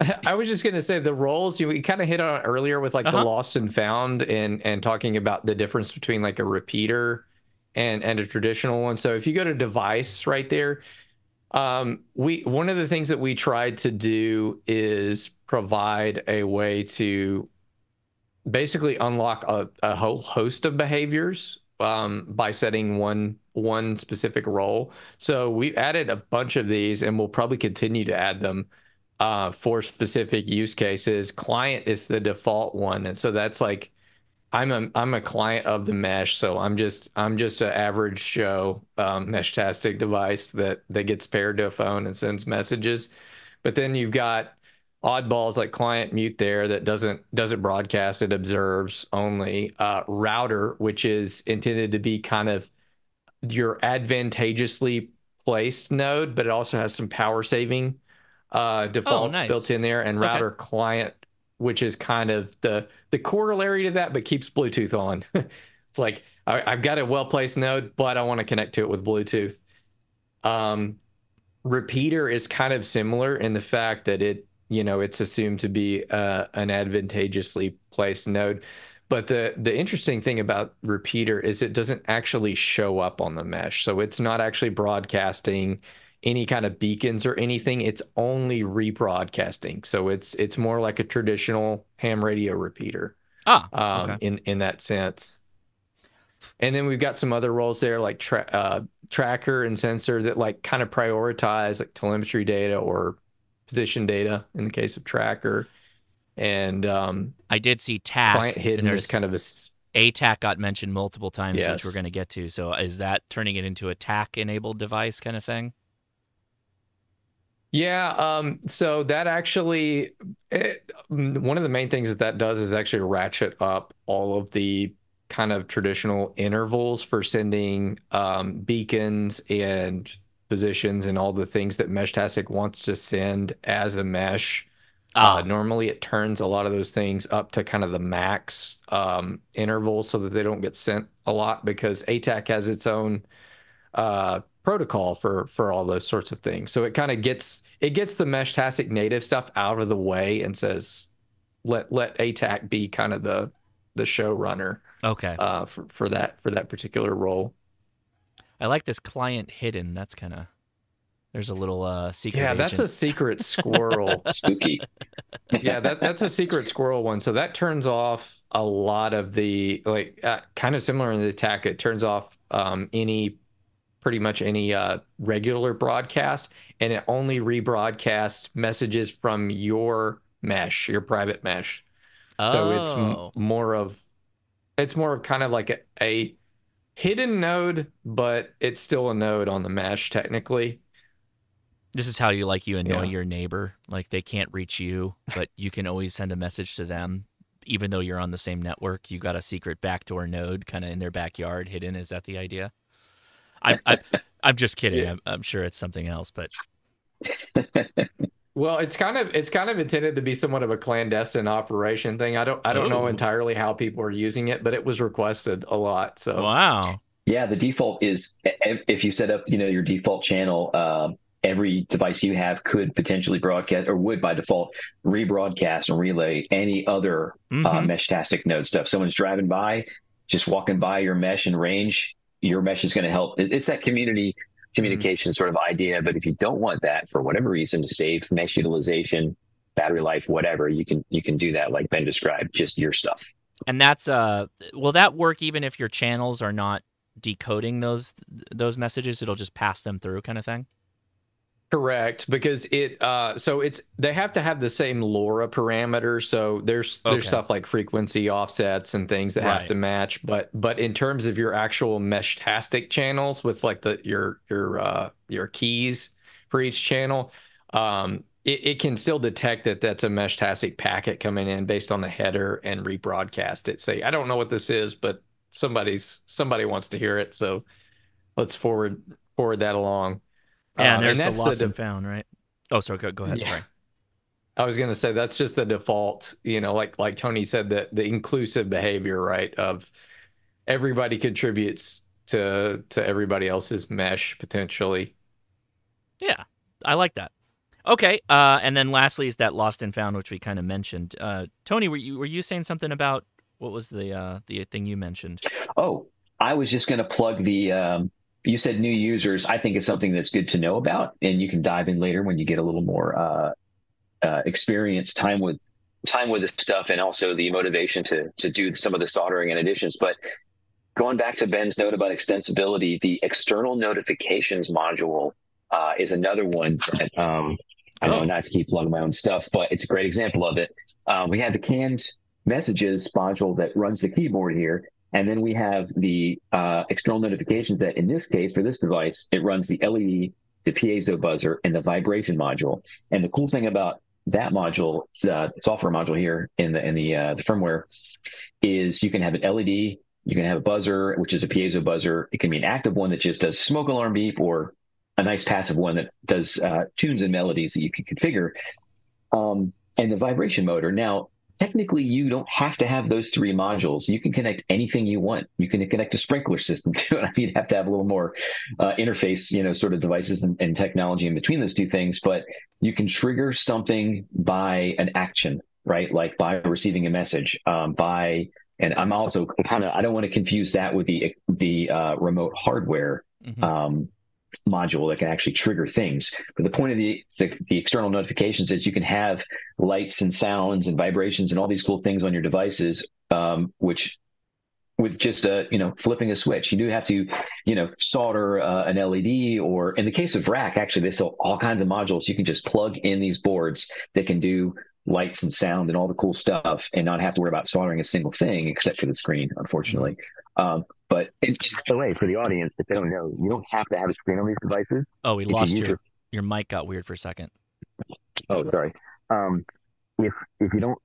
I was just going to say the roles you we kind of hit on earlier with like Uh-huh. the lost and found and and talking about the difference between like a repeater and and a traditional one. So if you go to device right there, um, we one of the things that we tried to do is provide a way to basically unlock a, a whole host of behaviors um, by setting one one specific role. So we've added a bunch of these, and we'll probably continue to add them uh, for specific use cases. Client is the default one, and so that's like I'm a I'm a client of the mesh, so I'm just I'm just an average show um, Meshtastic device that that gets paired to a phone and sends messages. But then you've got oddballs like client mute there that doesn't doesn't broadcast it observes only uh, router which is intended to be kind of your advantageously placed node but it also has some power saving uh, defaults oh, nice. built in there and router okay. client which is kind of the the corollary to that but keeps bluetooth on it's like I, have got a well placed node but i want to connect to it with bluetooth um, repeater is kind of similar in the fact that it you know it's assumed to be uh, an advantageously placed node. But the the interesting thing about repeater is it doesn't actually show up on the mesh. So it's not actually broadcasting any kind of beacons or anything. It's only rebroadcasting. So it's it's more like a traditional ham radio repeater ah um, okay. in in that sense. And then we've got some other roles there like tra- uh, tracker and sensor that like kind of prioritize like telemetry data or position data in the case of tracker. And um, I did see TAK. Client hidden is kind of a ATAK got mentioned multiple times, yes. which we're going to get to. So is that turning it into a TAK enabled device kind of thing? Yeah. Um, so that actually, it, one of the main things that that does is actually ratchet up all of the kind of traditional intervals for sending um, beacons and positions and all the things that Meshtastic wants to send as a mesh. Uh, ah. normally, it turns a lot of those things up to kind of the max um, interval so that they don't get sent a lot because ATAK has its own uh, protocol for for all those sorts of things. So it kind of gets it gets the Meshtastic native stuff out of the way and says, let let ATAK be kind of the the showrunner. Okay. Uh, for for that for that particular role. I like this client hidden. That's kind of there's a little uh secret. Yeah, agent. that's a secret squirrel. Spooky. yeah, that that's a secret squirrel one. So that turns off a lot of the like uh, kind of similar in the ATAK. It turns off um, any pretty much any uh, regular broadcast, and it only rebroadcasts messages from your mesh, your private mesh. Oh. So it's m- oh. more of it's more of kind of like a, a hidden node, but it's still a node on the mesh technically. This is how you like you annoy yeah. your neighbor. Like they can't reach you, but you can always send a message to them, even though you're on the same network. You got a secret backdoor node kind of in their backyard, hidden. Is that the idea? I'm I, I'm just kidding. Yeah. I'm, I'm sure it's something else, but Well, it's kind of it's kind of intended to be somewhat of a clandestine operation thing. I don't I don't Ooh. know entirely how people are using it, but it was requested a lot. So wow, yeah, the default is if you set up you know your default channel, uh, every device you have could potentially broadcast or would by default rebroadcast and relay any other uh, mm-hmm. uh, Meshtastic node stuff. Someone's driving by, just walking by your mesh and range, your mesh is going to help. It's that community communication mm-hmm. sort of idea. But if you don't want that for whatever reason to save mesh utilization, battery life, whatever, you can you can do that like Ben described, just your stuff. And that's uh will that work even if your channels are not decoding those those messages? It'll just pass them through kind of thing? Correct, because it uh so it's they have to have the same LoRa parameters. So there's okay. there's stuff like frequency offsets and things that right. have to match. But but in terms of your actual Meshtastic channels with like the your your uh your keys for each channel, um it, it can still detect that that's a Meshtastic packet coming in based on the header and rebroadcast it. Say, I don't know what this is, but somebody's somebody wants to hear it, so let's forward forward that along. Yeah, and um, there's and the lost the, and found, right? Oh, sorry. Go, go ahead. Yeah. Sorry. I was going to say that's just the default, you know, like like Tony said, the the inclusive behavior, right? Of everybody contributes to to everybody else's mesh potentially. Yeah, I like that. Okay, uh, and then lastly is that lost and found, which we kind of mentioned. Uh, Tony, were you were you saying something about what was the uh, the thing you mentioned? Oh, I was just going to plug the um, you said new users. I think it's something that's good to know about, and you can dive in later when you get a little more uh, uh, experience, time with time with this stuff, and also the motivation to to do some of the soldering and additions. But going back to Ben's note about extensibility, the external notifications module uh, is another one that um, I know Oh. not to keep plugging my own stuff, but it's a great example of it. Um, we have the canned messages module that runs the keyboard here. And then we have the uh, external notifications that, in this case, for this device, it runs the LED, the piezo buzzer, and the vibration module. And the cool thing about that module, the software module here in the in the uh, the firmware, is you can have an LED, you can have a buzzer, which is a piezo buzzer. It can be an active one that just does smoke alarm beep, or a nice passive one that does uh, tunes and melodies that you can configure. Um, and the vibration motor. Now, technically, you don't have to have those three modules. You can connect anything you want. You can connect a sprinkler system to it. I mean, you have to have a little more uh, interface, you know, sort of devices and, and technology in between those two things. But you can trigger something by an action, right? Like by receiving a message, um, by and I'm also kind of I don't want to confuse that with the the uh, remote hardware Mhm. um, module that can actually trigger things. But the point of the, the the external notifications is you can have lights and sounds and vibrations and all these cool things on your devices, um, which with just a you know flipping a switch you do have to you know solder uh, an led or in the case of RAK actually they sell all kinds of modules you can just plug in these boards that can do lights and sound and all the cool stuff and not have to worry about soldering a single thing except for the screen unfortunately um, but and by the way for the audience if they don't know you don't have to have a screen on these devices Oh, we if you lost your your- your mic got weird for a second. Oh, sorry. Um, if if you don't,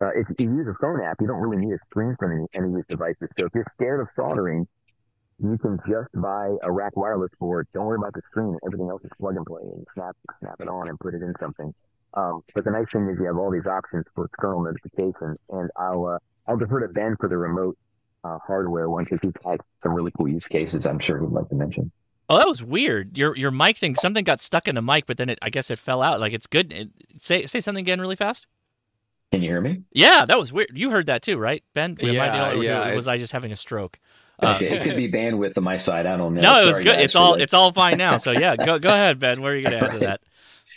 uh, if you use a phone app, you don't really need a screen for any, any of these devices. So if you're scared of soldering, you can just buy a RAK wireless board. Don't worry about the screen. Everything else is plug and play, and snap snap it on and put it in something. Um, but the nice thing is you have all these options for external notifications, and I'll uh, I'll defer to Ben for the remote uh, hardware one because he's had some really cool use cases. I'm sure he'd like to mention. Oh, that was weird. Your your mic thing, something got stuck in the mic, but then it, I guess it fell out. Like it's good. It, say say something again really fast. Can you hear me? Yeah, that was weird. You heard that too, right, Ben? Am I the Yeah, only- or yeah, Was I just having a stroke? Uh, Okay, it could be bandwidth on my side. I don't know. no, it was Sorry, good. guys, It's all it's all fine now. So yeah, go go ahead, Ben. Where are you gonna add to that?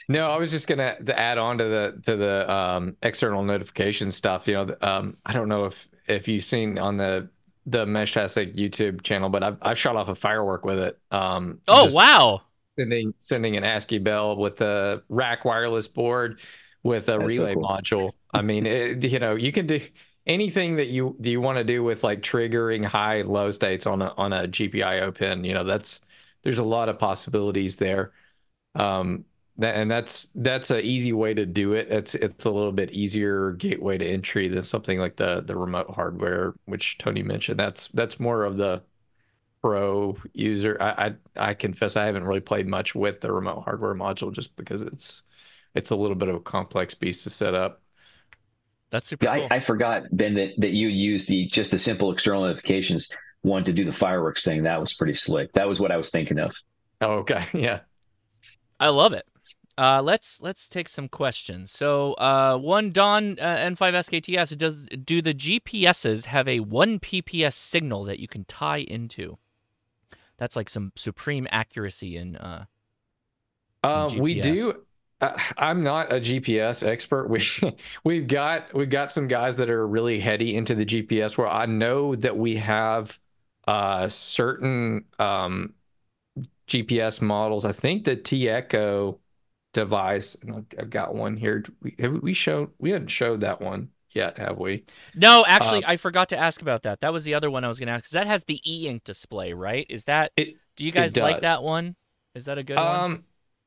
No, I was just gonna to add on to the to the um, external notification stuff. You know, um, I don't know if if you've seen on the the Meshtastic YouTube channel, but I've I've shot off a firework with it. Um, Oh wow. Sending sending an ASCII bell with a RAK wireless board with a That's so relay cool. module. I mean, it, you know, you can do anything that you do you want to do with like triggering high low states on a on a GPIO pin. You know, that's there's a lot of possibilities there. Um, that, and that's that's an easy way to do it. It's it's a little bit easier gateway to entry than something like the the remote hardware, which Tony mentioned. That's that's more of the pro user. I I, I confess I haven't really played much with the remote hardware module just because it's it's a little bit of a complex beast to set up. That's super I, cool. I forgot Ben that, that you used the just the simple external notifications one to do the fireworks thing. That was pretty slick. That was what I was thinking of. Oh, okay, yeah. I love it. Uh, let's let's take some questions. So, uh, one Don uh, N5SKTS does do the GPSs have a one PPS signal that you can tie into? That's like some supreme accuracy in. Uh, Uh, we do. Uh, I'm not a GPS expert. We we've got we've got some guys that are really heady into the GPS. Where I know that we have uh, certain um, GPS models. I think the T Echo device. And I've, got one here. We have we showed we hadn't showed that one yet, have we? no, actually, Uh, I forgot to ask about that. That was the other one I was going to ask. Cause that has the e-ink display, right? Is that? It- do you guys like that one? Is that a good one? Um,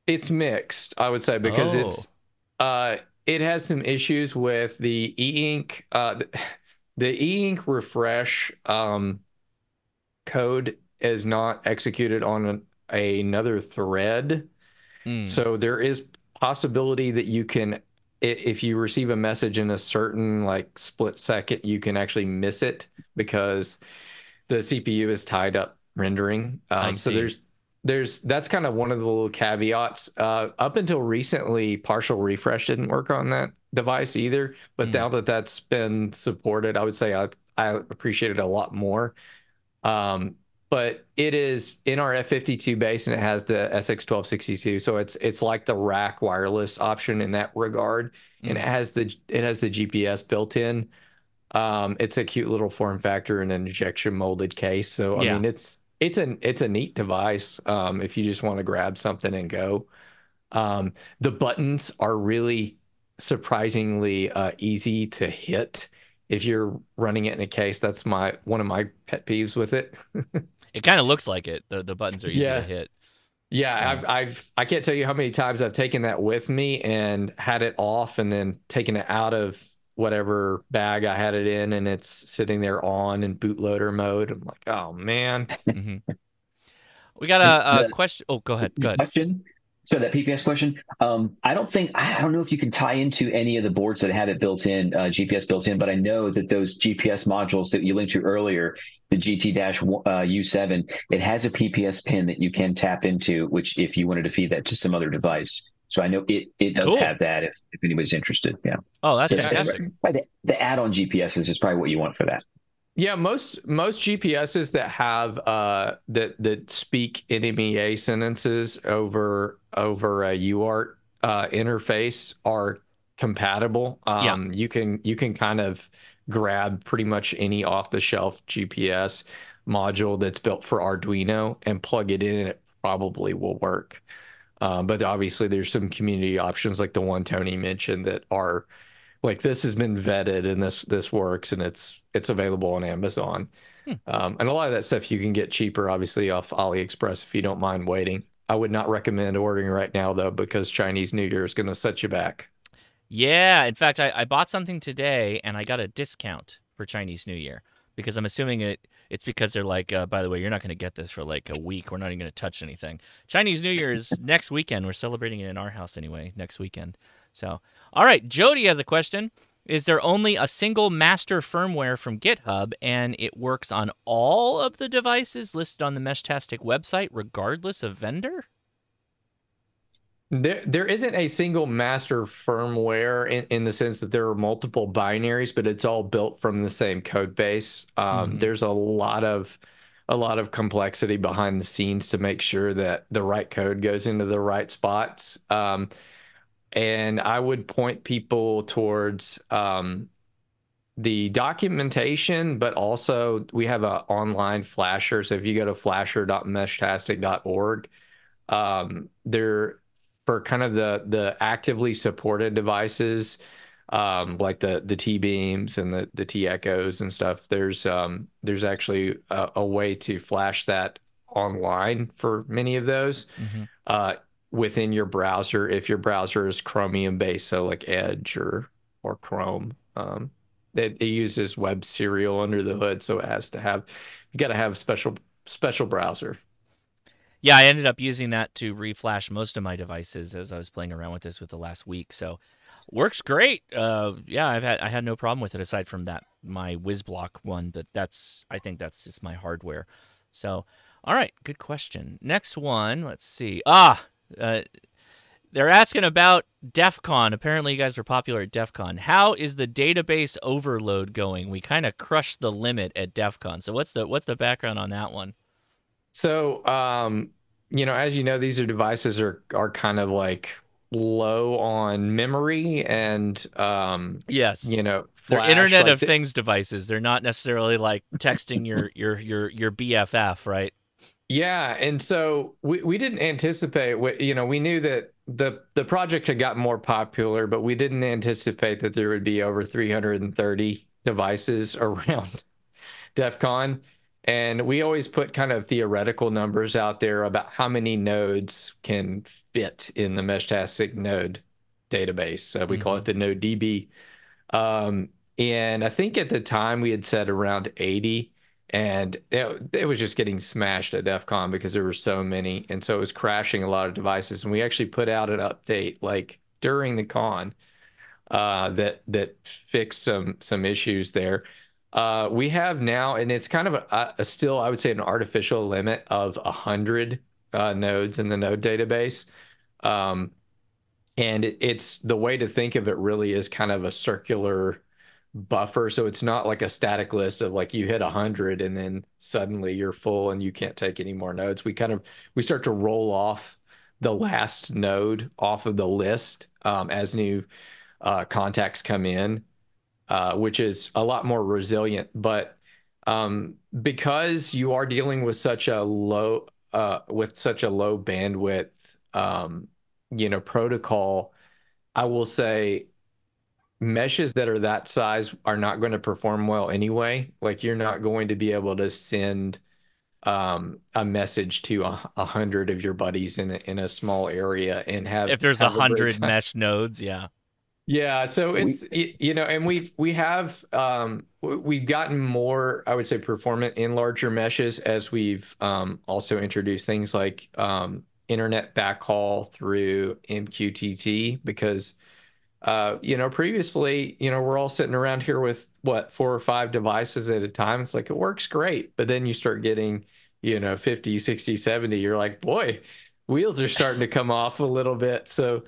it's mixed, I would say, because Oh. it's uh, it has some issues with the e-ink. Uh, th- the e-ink refresh um code is not executed on an, another thread, Mm. so there is possibility that you can, if you receive a message in a certain like split second, you can actually miss it because the CPU is tied up rendering. Um, so there's there's that's kind of one of the little caveats. Uh, up until recently, partial refresh didn't work on that device either. But Hmm. now that that's been supported, I would say I I appreciate it a lot more. Um, but it is nRF52 base and it has the SX1262, so it's it's like the RAK wireless option in that regard, and Mm. it has the it has the GPS built in. Um, it's a cute little form factor in an injection molded case. So I Yeah. mean, it's it's an it's a neat device. Um, if you just want to grab something and go. Um, the buttons are really surprisingly uh, easy to hit if you're running it in a case. That's my one of my pet peeves with it. It kind of looks like it. The the buttons are easy Yeah. to hit. Yeah, Yeah. I've I've I can't tell you how many times I've taken that with me and had it off and then taken it out of whatever bag I had it in and it's sitting there on in bootloader mode. I'm like, oh man. hmm We got a, a question. Oh, go ahead. Go ahead. Question. So that PPS question, um, I don't think I don't know if you can tie into any of the boards that have it built in, uh, GPS built in, but I know that those GPS modules that you linked to earlier, the GT-U7, it has a PPS pin that you can tap into, which if you wanted to feed that to some other device. So I know it it does Cool. have that if if anybody's interested. Yeah, Oh, that's Just- fantastic. The, the add-on GPS is just probably what you want for that. Yeah, most most GPSs that have uh that that speak NMEA sentences over over a UART uh, interface are compatible. Yeah. Um, you can you can kind of grab pretty much any off the shelf GPS module that's built for Arduino and plug it in, and it probably will work. Um, but obviously, there's some community options like the one Tony mentioned that are like this has been vetted and this this works and it's it's available on Amazon. Hmm. Um, and a lot of that stuff you can get cheaper, obviously, off AliExpress if you don't mind waiting. I would not recommend ordering right now though, because Chinese New Year is going to set you back. Yeah. In fact, I, I bought something today and I got a discount for Chinese New Year because I'm assuming it. It's because they're like, uh, by the way, you're not going to get this for like a week. We're not even going to touch anything. Chinese New Year is next weekend. We're celebrating it in our house anyway, next weekend. So, all right. Jody has a question. Is there only a single master firmware from GitHub and it works on all of the devices listed on the Meshtastic website, regardless of vendor? There, there isn't a single master firmware in, in the sense that there are multiple binaries, but it's all built from the same code base. Um, Mhm. There's a lot of a lot of complexity behind the scenes to make sure that the right code goes into the right spots. Um, and I would point people towards um, the documentation, but also we have an online flasher. So if you go to flasher.meshtastic.org, um, there for kind of the the actively supported devices, um, like the the T beams and the the T echoes and stuff. There's um there's actually a, a way to flash that online for many of those Mm-hmm. uh, within your browser if your browser is Chromium based, so like Edge or or Chrome. Um, it, it uses Web Serial under the hood, so it has to have you got to have special special browser. Yeah, I ended up using that to reflash most of my devices as I was playing around with this with the last week. So works great. Uh, yeah, I've had I had no problem with it aside from that my WisBlock one, but that's I think that's just my hardware. So all right, good question. Next one, let's see. Ah, uh, they're asking about DEF CON. Apparently, you guys were popular at DEF CON. How is the database overload going? We kind of crushed the limit at DEF CON. So what's the what's the background on that one? So, um, you know, as you know, these are devices are are kind of like low on memory and um, Yes. you know, They're Internet like of the- Things devices. They're not necessarily like texting your your your your BFF, right? Yeah, and so we, we didn't anticipate what you know, we knew that the the project had gotten more popular, but we didn't anticipate that there would be over 330 devices around DEF CON. And we always put kind of theoretical numbers out there about how many nodes can fit in the Meshtastic node database. So we call it the node DB. Um, and I think at the time we had said around 80 and it, it was just getting smashed at DEF CON because there were so many. And so it was crashing a lot of devices. And we actually put out an update like during the con uh, that that fixed some some issues there. Uh, we have now, and it's kind of a, a still, I would say, an artificial limit of a hundred uh, nodes in the node database. Um, and it, it's the way to think of it really is kind of a circular buffer. So it's not like a static list of like you hit a hundred and then suddenly you're full and you can't take any more nodes. We kind of we start to roll off the last node off of the list um, as new uh, contacts come in. uh, which is a lot more resilient. But um, because you are dealing with such a low uh, with such a low bandwidth, um, you know, protocol, I will say meshes that are that size are not going to perform well anyway. Like you're not going to be able to send um, a message to a, a, hundred of your buddies in a, in a small area and have if there's have a hundred mesh nodes, yeah. Yeah, so it's we, you know, and we've we have um, we've gotten more, I would say, performant in larger meshes as we've um, also introduced things like um, internet backhaul through MQTT because uh, you know, previously, you know, we're all sitting around here with what four or five devices at a time. It's like it works great, but then you start getting, you know, 50, 60, 70, you're like, boy, wheels are starting to come off a little bit. So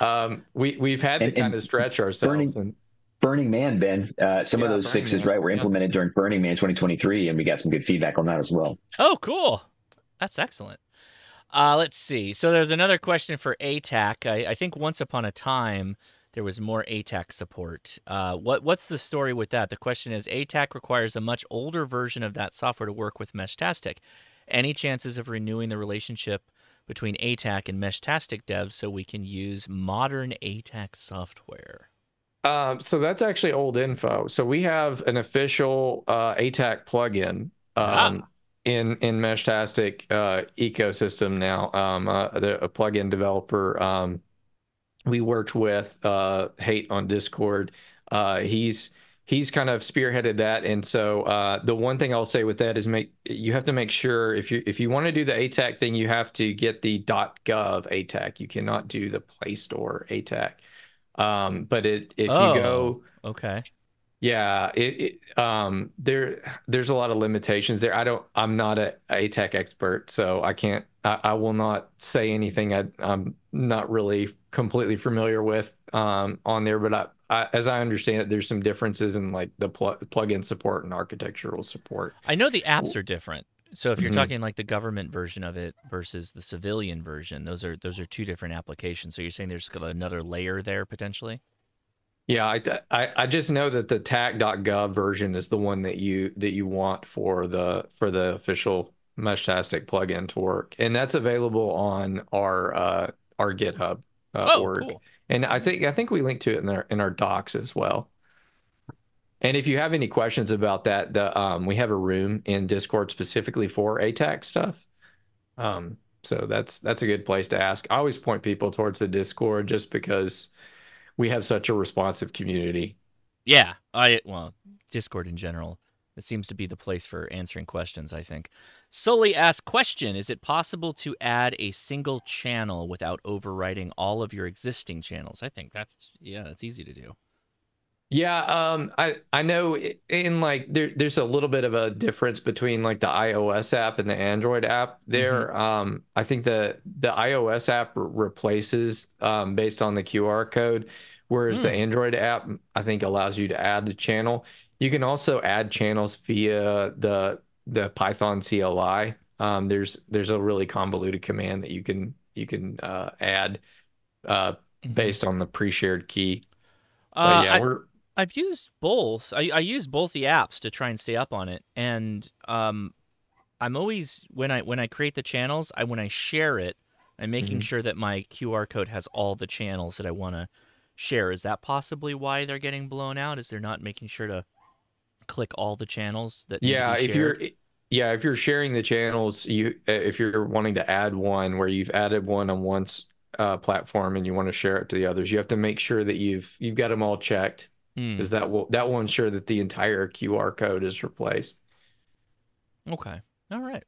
um, we we've had to kind of stretch ourselves burning, and Burning Man, Ben. Uh, some yeah, of those Burning fixes, Man. right, were implemented during Burning Man 2023, and we got some good feedback on that as well. Oh, cool! That's excellent. Uh, let's see. So there's another question for ATAK. I, I think once upon a time there was more ATAK support. Uh, what what's the story with that? The question is ATAK requires a much older version of that software to work with Meshtastic. Any chances of renewing the relationship between ATAK and Meshtastic devs so we can use modern ATAK software? Um, so that's actually old info. So we have an official uh, ATAK plugin um, ah. in in Meshtastic uh, ecosystem now. Um, uh, the, a plugin developer um, we worked with uh, Hate on Discord. Uh, he's he's kind of spearheaded that, and so uh, the one thing I'll say with that is make you have to make sure if you if you want to do the ATAK thing, you have to get the .gov ATAK. You cannot do the Play Store ATAK. Um, but it, if oh, you go okay yeah, it, it, um there there's a lot of limitations there. I don't I'm not a a tech expert, so I can't I, I will not say anything I, am not really completely familiar with um on there. But I, I, as I understand it, there's some differences in like the pl- plugin support and architectural support. I know the apps are different. So if you're mm-hmm. talking like the government version of it versus the civilian version, those are those are two different applications. So you're saying there's another layer there potentially? Yeah, I, I, I just know that the tak.gov version is the one that you that you want for the for the official Meshtastic plugin to work, and that's available on our uh, our GitHub uh, oh, org. Cool. And I think I think we link to it in our in our docs as well. And if you have any questions about that, the um, we have a room in Discord specifically for ATAK stuff. Um, so that's that's a good place to ask. I always point people towards the Discord just because we have such a responsive community. Yeah, I well, Discord in general. It seems to be the place for answering questions, I think. Sully asked question, is it possible to add a single channel without overwriting all of your existing channels? I think that's yeah, that's easy to do. Yeah, um, I I know in like there there's a little bit of a difference between like the iOS app and the Android app. There, mm-hmm. um, I think the the iOS app replaces um, based on the QR code, whereas mm. the Android app I think allows you to add a channel. You can also add channels via the the Python CLI. Um, there's there's a really convoluted command that you can you can uh, add uh, mm-hmm. based on the pre-shared key. Uh, yeah, I, we're I've used both. I, I use both the apps to try and stay up on it, and um, I'm always when I when I create the channels, I when I share it, I'm making mm-hmm. sure that my QR code has all the channels that I want to share. Is that possibly why they're getting blown out? Is they're not making sure to click all the channels that? Yeah, if you're yeah if you're sharing the channels, you if you're wanting to add one where you've added one on one uh, platform and you want to share it to the others, you have to make sure that you've you've got them all checked because hmm. that will that will ensure that the entire QR code is replaced. Okay. All right.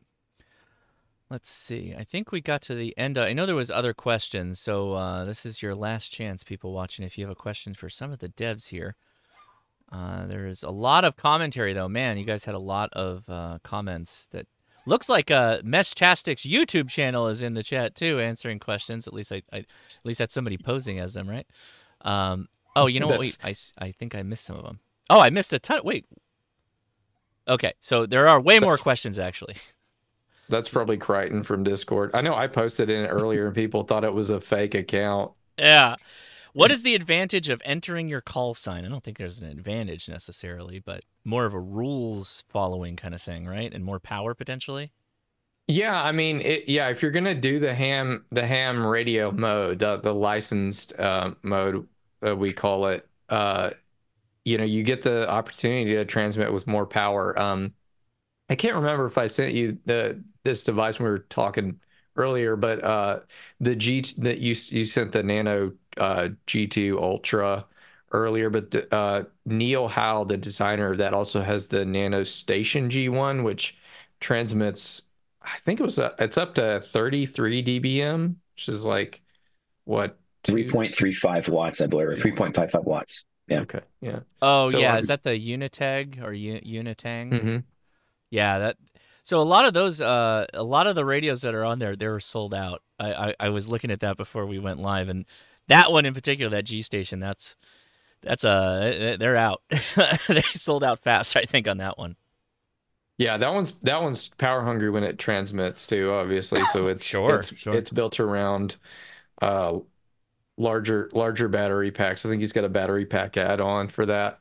Let's see. I think we got to the end. I know there was other questions, so uh, this is your last chance, people watching. If you have a question for some of the devs here, uh, there's a lot of commentary though. Man, you guys had a lot of uh, comments. That looks like uh, Meshtastic's YouTube channel is in the chat too, answering questions. At least I, I at least that's somebody posing as them, right? Um, Oh, you know what? Wait, I, I think I missed some of them. Oh, I missed a ton. Wait. Okay, so there are way more questions actually. That's probably Crichton from Discord. I know I posted in it earlier and people thought it was a fake account. Yeah. what is the advantage of entering your call sign? I don't think there's an advantage necessarily, but more of a rules following kind of thing, right? And more power potentially. Yeah, I mean, it, yeah. If you're gonna do the ham, the ham radio mode, the, the licensed uh, mode, uh, we call it, uh, you know, you get the opportunity to transmit with more power. Um, I can't remember if I sent you the this device when we were talking earlier, but uh, the G that you you sent the Nano uh, G2 Ultra earlier, but the, uh, Neil Hao, the designer that, also has the Nano Station G1, which transmits. I think it was uh, it's up to 33 dBm, which is like what 3.35 watts, I believe, or 3.55 watts. Yeah. Okay. Yeah. Oh So yeah, our- is that the Unitag or U- Unitang? hmm Yeah, that. So a lot of those, uh, a lot of the radios that are on there, they were sold out. I, I, I was looking at that before we went live, and that one in particular, that G station, that's, that's uh, they're out. they sold out fast, I think, on that one. Yeah, that one's that one's power hungry when it transmits too, obviously. So it's Sure, it's sure. it's built around uh larger larger battery packs. I think he's got a battery pack add on for that.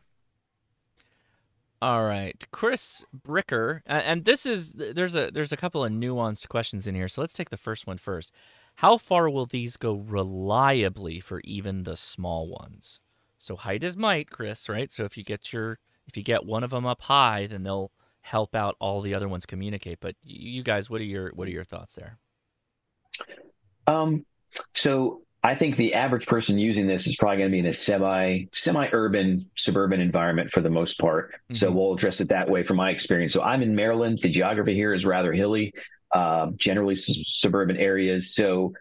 All right, Chris Bricker, and this is there's a there's a couple of nuanced questions in here. So let's take the first one first. How far will these go reliably for even the small ones? So height is might, Chris, right? So if you get your if you get one of them up high, then they'll help out all the other ones communicate. But you guys, what are your what are your thoughts there? Um, so I think the average person using this is probably going to be in a semi semi urban suburban environment for the most part. So Mhm. we'll address it that way from my experience. So I'm in Maryland. The geography here is rather hilly, um, generally su- suburban areas. So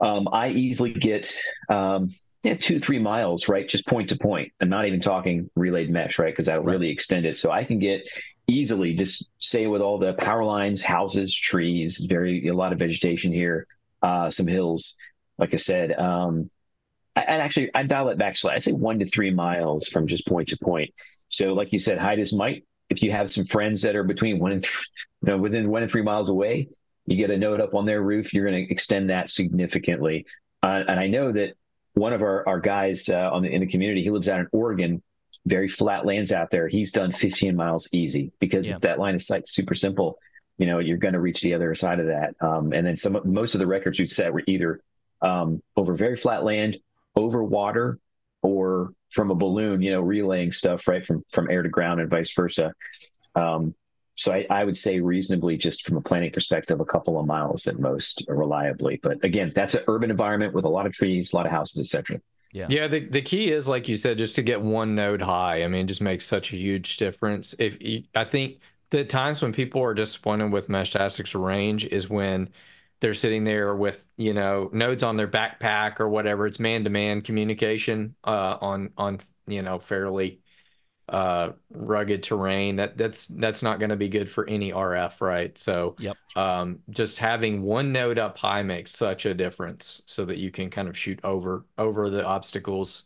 um, I easily get um, yeah, two three miles, right, just point to point. I'm not even talking relayed mesh, right, because that'll Right. really extend it. So I can get easily just say with all the power lines, houses, trees, very a lot of vegetation here, uh, some hills. Like I said, um, I, I'd actually I dial it back slightly. I'd say one to three miles from just point to point. So, like you said, height is might. If you have some friends that are between one and th- you know within one and three miles away, you get a note up on their roof. You're going to extend that significantly. Uh, and I know that one of our our guys uh, on the in the community, he lives out in Oregon. Very flat lands out there. He's done 15 miles easy because Yeah. that line of sight's super simple, you know you're going to reach the other side of that. Um, and then some of most of the records we've set were either um, over very flat land, over water, or from a balloon. You know, relaying stuff right from from air to ground and vice versa. Um, so I, I would say reasonably, just from a planning perspective, a couple of miles at most, reliably. But again, that's an urban environment with a lot of trees, a lot of houses, etc. Yeah. Yeah, the, the key is like you said, just to get one node high. I mean, it just makes such a huge difference. If you, I think the times when people are disappointed with Meshtastic's range is when they're sitting there with you know nodes on their backpack or whatever. It's man to man communication uh, on on you know fairly uh rugged terrain that that's that's not going to be good for any RF right so Yep. um just having one node up high makes such a difference so that you can kind of shoot over over the obstacles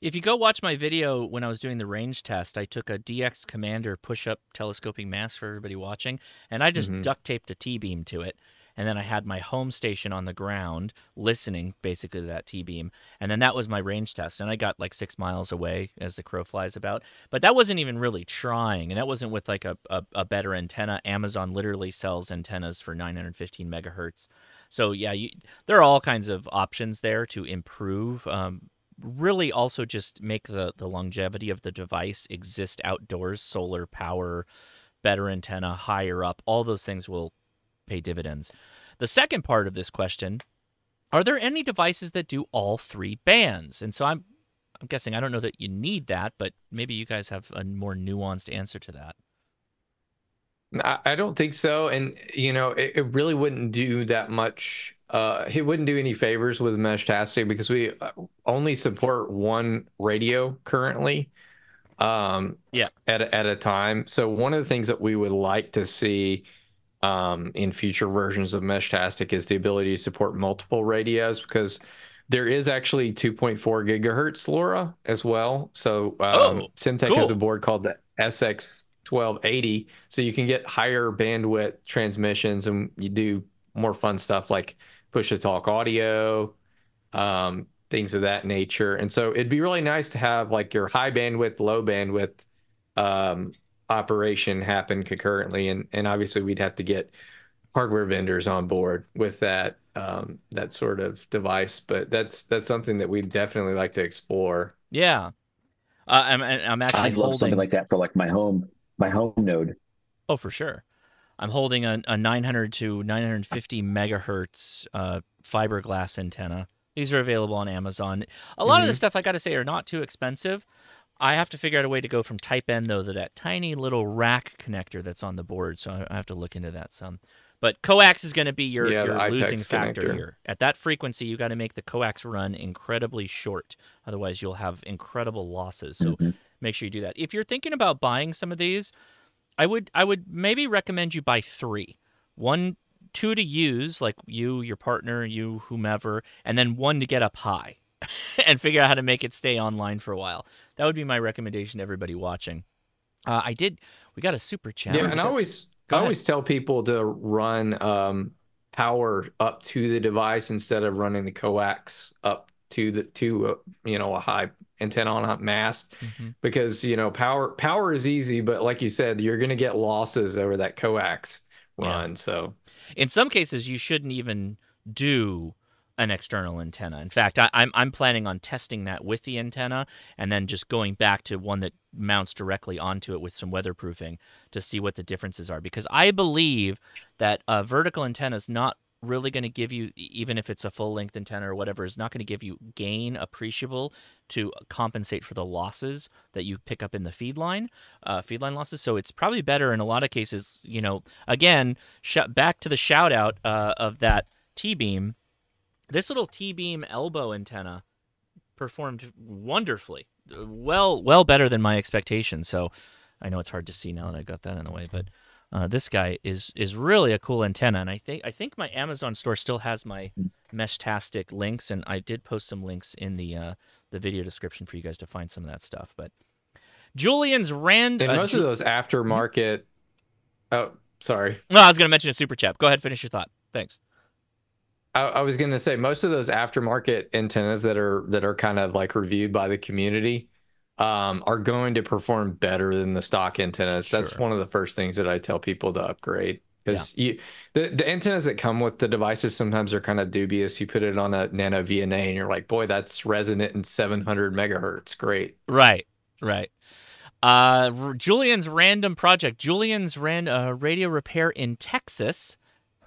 If you go watch my video when I was doing the range test, I took a DX Commander push-up telescoping mask for everybody watching, and I just Mhm. duct taped a T-beam to it. And then I had my home station on the ground listening basically to that T-beam. And then that was my range test. And I got like six miles away as the crow flies about. But that wasn't even really trying. And that wasn't with like a, a, a better antenna. Amazon literally sells antennas for 915 megahertz. So yeah, you, there are all kinds of options there to improve. Um, really also just make the, the longevity of the device exist outdoors, solar power, better antenna, higher up, all those things will pay dividends. The second part of this question, are there any devices that do all three bands? And so I'm I'm guessing I don't know that you need that, but maybe you guys have a more nuanced answer to that. I, don't think so. And, you know, it, it really wouldn't do that much. Uh, it wouldn't do any favors with mesh Meshtastic because we uh, only support one radio currently. Um, Yeah. At a, at a time. So one of the things that we would like to see um, in future versions of mesh Meshtastic is the ability to support multiple radios because there is actually 2.4 gigahertz LoRa as well. So um, Oh, Semtech has a board called the SX1280, so you can get higher bandwidth transmissions and you do more fun stuff like push to talk audio. Um, things of that nature. And so it'd be really nice to have like your high bandwidth, low bandwidth um, operation happen concurrently. And and obviously we'd have to get hardware vendors on board with that um, that sort of device. But that's that's something that we'd definitely like to explore. Yeah, uh, I'm I'm actually I'd love holding. something like that for like my home my home node. Oh, for sure. I'm holding a, a 900 to 950 megahertz uh, fiberglass antenna. These are available on Amazon. A lot of the Mhm. stuff I got to say are not too expensive. I have to figure out a way to go from Type N though to that tiny little rack connector that's on the board. So I- have to look into that some. But coax is going to be your, Yeah, your losing factor here. At that frequency, you got to make the coax run incredibly short. Otherwise, you'll have incredible losses. So Mhm. make sure you do that. If you're thinking about buying some of these, I would I would maybe recommend you buy three. One two to use, like you, your partner, you, whomever, and then one to get up high and figure out how to make it stay online for a while. That would be my recommendation to everybody watching. Uh, I did we got a super chat. Yeah, and I always I always tell people to run um, power up to the device instead of running the coax up to the to uh, you know a high antenna on a mast Mhm. because you know power power is easy, but like you said, you're going to get losses over that coax Yeah. run. So In some cases, you shouldn't even do an external antenna. In fact, I, I'm I'm planning on testing that with the antenna and then just going back to one that mounts directly onto it with some weatherproofing to see what the differences are. Because I believe that a vertical antenna is not really going to give you, even if it's a full length antenna or whatever, is not going to give you gain appreciable to compensate for the losses that you pick up in the feed line, uh, feed line losses. So it's probably better in a lot of cases. You know, again, sh- back to the shout out uh, of that T beam. This little T beam elbow antenna performed wonderfully, Uh, well, well better than my expectations. So I know it's hard to see now that I got that in the way, but uh, this guy is is really a cool antenna, and I think I think my Amazon store still has my Meshtastic links, and I did post some links in the uh, the video description for you guys to find some of that stuff. But Julian's random and uh, most Ju- of those aftermarket. Oh, sorry. no, I was going to mention a super chat. Go ahead, finish your thought. Thanks. I, I was going to say most of those aftermarket antennas that are that are kind of like reviewed by the community um, are going to perform better than the stock antennas. That's one of the first things that I tell people to upgrade because you the, the antennas that come with the devices sometimes are kind of dubious. You put it on a nano VNA and you're like, boy, that's resonant in 700 megahertz. Great. Right, right. Uh, Julian's random project. Julian's ran uh, radio repair in Texas.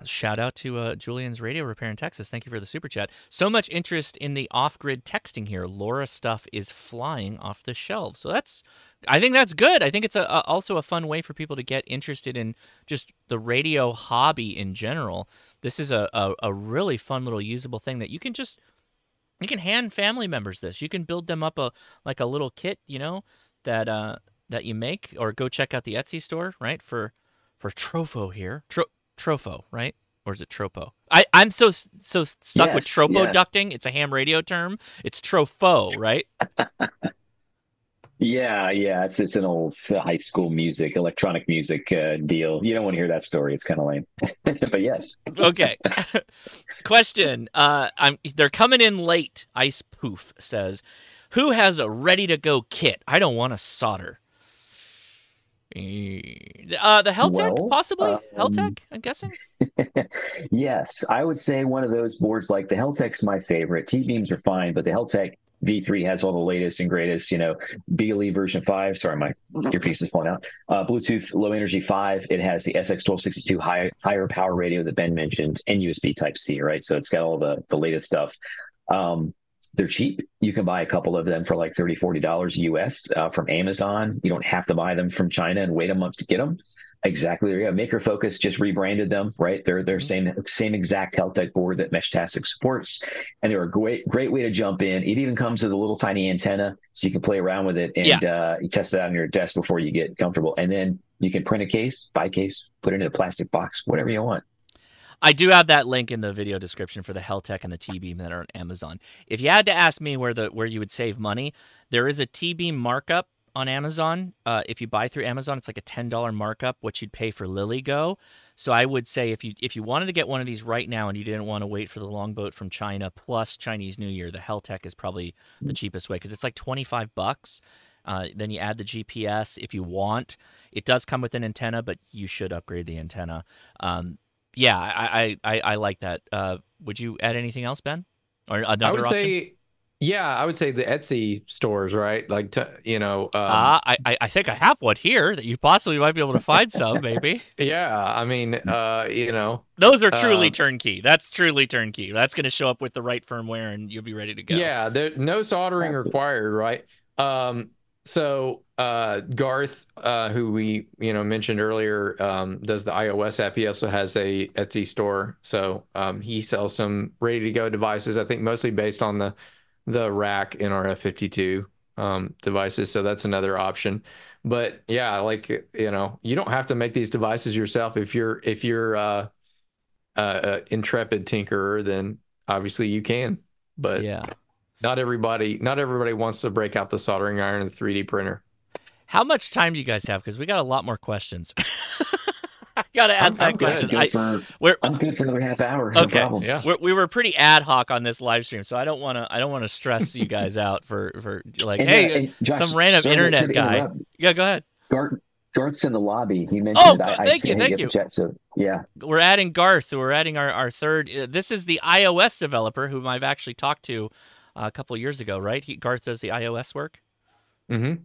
Shout out to uh, Julian's radio repair in Texas. Thank you for the super chat. So much interest in the off-grid texting here. LoRa stuff is flying off the shelves. So that's, I think that's good. I think it's a, a, also a fun way for people to get interested in just the radio hobby in general. This is a, a, a really fun little usable thing that you can just you can hand family members this. You can build them up a like a little kit, you know, that uh that you make or go check out the Etsy store, right? For for Trofo here. Tro- Trofo, right? Or is it Tropo? I I'm so so stuck with Yes, tropo yeah. ducting. It's a ham radio term. It's Trofo, right? Yeah, yeah, it's it's an old high school music, electronic music uh, deal. You don't want to hear that story; it's kind of lame. but yes, okay. Question. Uh, I'm. They're coming in late. Ice Poof says, "Who has a ready to go kit? I don't want to solder." Uh, the Heltec, Well, possibly. um, Heltec, I'm guessing. yes, I would say one of those boards like the Heltec's my favorite. T beams are fine, but the Heltec V3 has all the latest and greatest. You know, BLE version five. Sorry, my earpiece is pulling out. Uh, Bluetooth Low Energy five. It has the SX1262 high, higher power radio that Ben mentioned, and USB Type C. Right, so it's got all the the latest stuff. Um, they're cheap. You can buy a couple of them for like $30, $40 US uh, from Amazon. You don't have to buy them from China and wait a month to get them. Exactly. Yeah. Maker Focus just rebranded them, right? They're they're same same exact Heltec board that Mesh Meshtastic supports, and they're a great great way to jump in. It even comes with a little tiny antenna, so you can play around with it and uh, you test it out on your desk before you get comfortable. And then you can print a case, buy a case, put it in a plastic box, whatever you want. I do have that link in the video description for the Heltec and the T-Beam that are on Amazon. If you had to ask me where the where you would save money, there is a T-Beam markup on Amazon. Uh, if you buy through Amazon, it's like a ten dollar markup, what you'd pay for LilyGo. So I would say if you if you wanted to get one of these right now and you didn't want to wait for the longboat from China plus Chinese New Year, the Heltec is probably the cheapest way because it's like twenty five bucks. Uh, then you add the GPS if you want. It does come with an antenna, but you should upgrade the antenna. Um, yeah, I, I, I, I like that. Uh, would you add anything else, Ben? Or another I would option? say, yeah, I would say the Etsy stores, right? Like, to, you know, um, I, I I think I have one here that you possibly might be able to find some, maybe. yeah. I mean, uh, you know, Those are truly Um, turnkey. That's truly turnkey. That's going to show up with the right firmware and you'll be ready to go. yeah, there no soldering required, right? Um, so uh, Garth, uh, who we you know mentioned earlier, um, does the iOS app. He also has a Etsy store, so um, he sells some ready to go devices. I think mostly based on the the RAK nRF52 um, devices. So that's another option. But yeah, like you know, you don't have to make these devices yourself. If you're if you're uh, uh, uh, intrepid tinkerer, then obviously you can. But Yeah. Not everybody not everybody wants to break out the soldering iron and the 3D printer. How much time do you guys have? Because we got a lot more questions. I got to ask I'm, I'm that good, question. good I, for, we're, I'm good for another half hour. No Okay. problem. Yeah. we're, we were pretty ad hoc on this live stream, so I don't want to. I don't want to stress you guys out for for like, And, hey, uh, and Josh, some random internet guy. interrupt. yeah, go ahead. Garth, Garth's in the lobby. He mentioned Oh, it. I, I thank see you, him thank you. Chat, so yeah. we're adding Garth. We're adding our, our third. Uh, this is the iOS developer whom I've actually talked to uh, a couple years ago, right? He, Garth does the iOS work. Mm-hmm.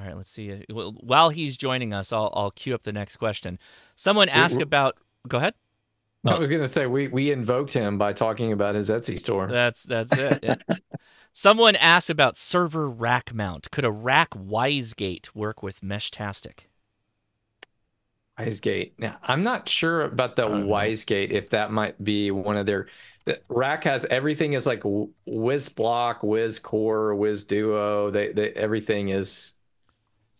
All right, let's see. Uh, well, While he's joining us, I'll, I'll queue up the next question. Someone asked about. Go ahead. I Oh. was gonna say we we invoked him by talking about his Etsy store. That's that's it. It- Someone asked about server rack mount. Could a RAK WisGate work with Meshtastic? WisGate. Now, I'm not sure about the I know. WisGate if that might be one of their. The RAK has everything is like Wis Block, Wiz WisBlock, WisCore, WisDuo. They, they everything is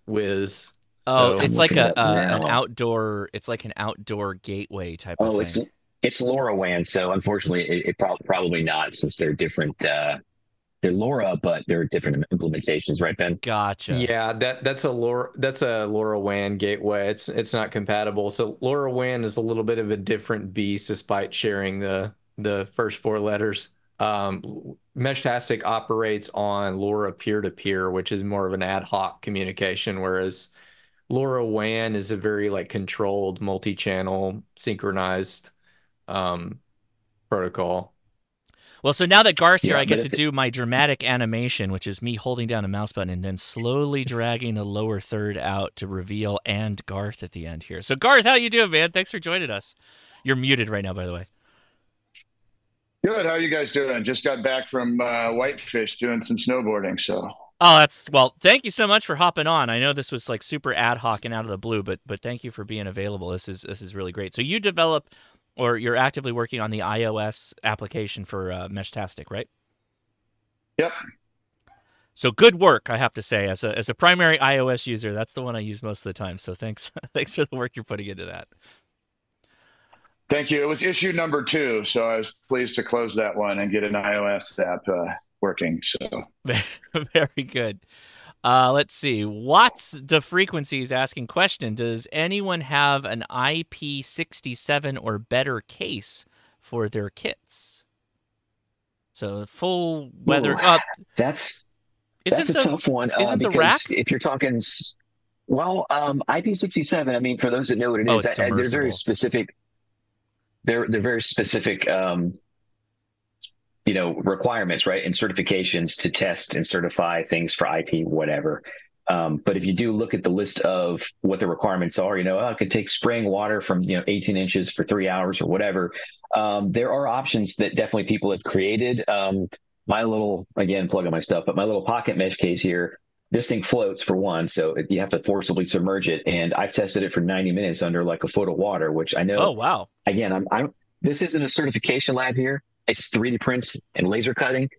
Wiz. Oh, So- it's like looking a uh, an outdoor. It's like an outdoor gateway type of Oh, thing. it's it's LoRaWAN. So unfortunately, it, it prob- probably not since they're different. Uh, they're LoRa, but they're different implementations, right, Ben? Gotcha. Yeah, that that's a LoRa that's a LoRaWAN gateway. It's it's not compatible. So LoRaWAN is a little bit of a different beast, despite sharing the the first four letters. Um, Meshtastic operates on LoRa peer-to-peer, which is more of an ad hoc communication, whereas LoRa WAN is a very like controlled, multi-channel, synchronized um, protocol. Well, so now that Garth's here, Yeah, I get to do my dramatic animation, which is me holding down a mouse button and then slowly dragging the lower third out to reveal and Garth at the end here. So Garth, how you doing, man? Thanks for joining us. You're muted right now, by the way. Good. How are you guys doing? Just got back from uh, Whitefish doing some snowboarding. So Oh, that's well. Thank you so much for hopping on. I know this was like super ad hoc and out of the blue, but but thank you for being available. This is this is really great. So you develop, or you're actively working on the iOS application for uh, Meshtastic, right? Yep. So good work, I have to say. As a as a primary iOS user, that's the one I use most of the time. So thanks thanks for the work you're putting into that. Thank you. It was issue number two, so I was pleased to close that one and get an iOS app uh, working. So Very good. Uh, let's see. What's the frequencies asking question? Does anyone have an IP67 or better case for their kits? So full weather Ooh. up. That's Isn't that's a the tough one. uh, isn't the RAK- if you're talking, well, um, IP67. I mean, for those that know what it Oh, is, it's uh, they're very specific. They're they're very specific. Um, you know requirements, right, and certifications to test and certify things for IP, whatever. Um, but if you do look at the list of what the requirements are, you know, oh, I could take spraying water from you know 18 inches for three hours or whatever. Um, there are options that definitely people have created. Um, my little again plugging my stuff, but my little pocket mesh case here. This thing floats for one, so it, you have to forcibly submerge it. And I've tested it for 90 minutes under like a foot of water, which I know oh wow. again, I'm, I'm this isn't a certification lab here. It's 3D prints and laser cutting.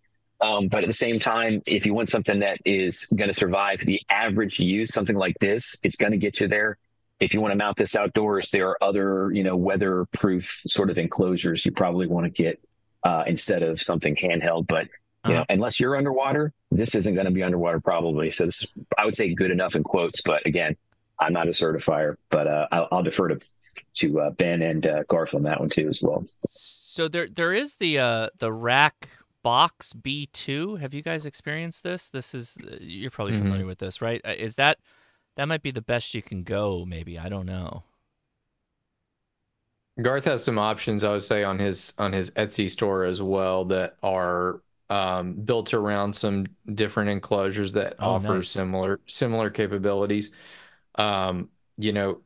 Um, but at the same time, if you want something that is going to survive the average use, something like this, it's going to get you there. If you want to mount this outdoors, there are other, you know, weatherproof sort of enclosures you probably want to get uh, instead of something handheld. But You know, Uh-huh. unless you're underwater, this isn't going to be underwater probably. So this, I would say, good enough in quotes. But again, I'm not a certifier, but uh, I'll, I'll defer to to uh, Ben and uh, Garth on that one too as well. So there there is the uh the RAK box B2. Have you guys experienced this? This is uh, you're probably Mhm. familiar with this, right? Uh, Is that that might be the best you can go maybe. I don't know. Garth has some options, I would say, on his on his Etsy store as well that are um, built around some different enclosures that Oh, offer nice. similar similar capabilities. Um, you know,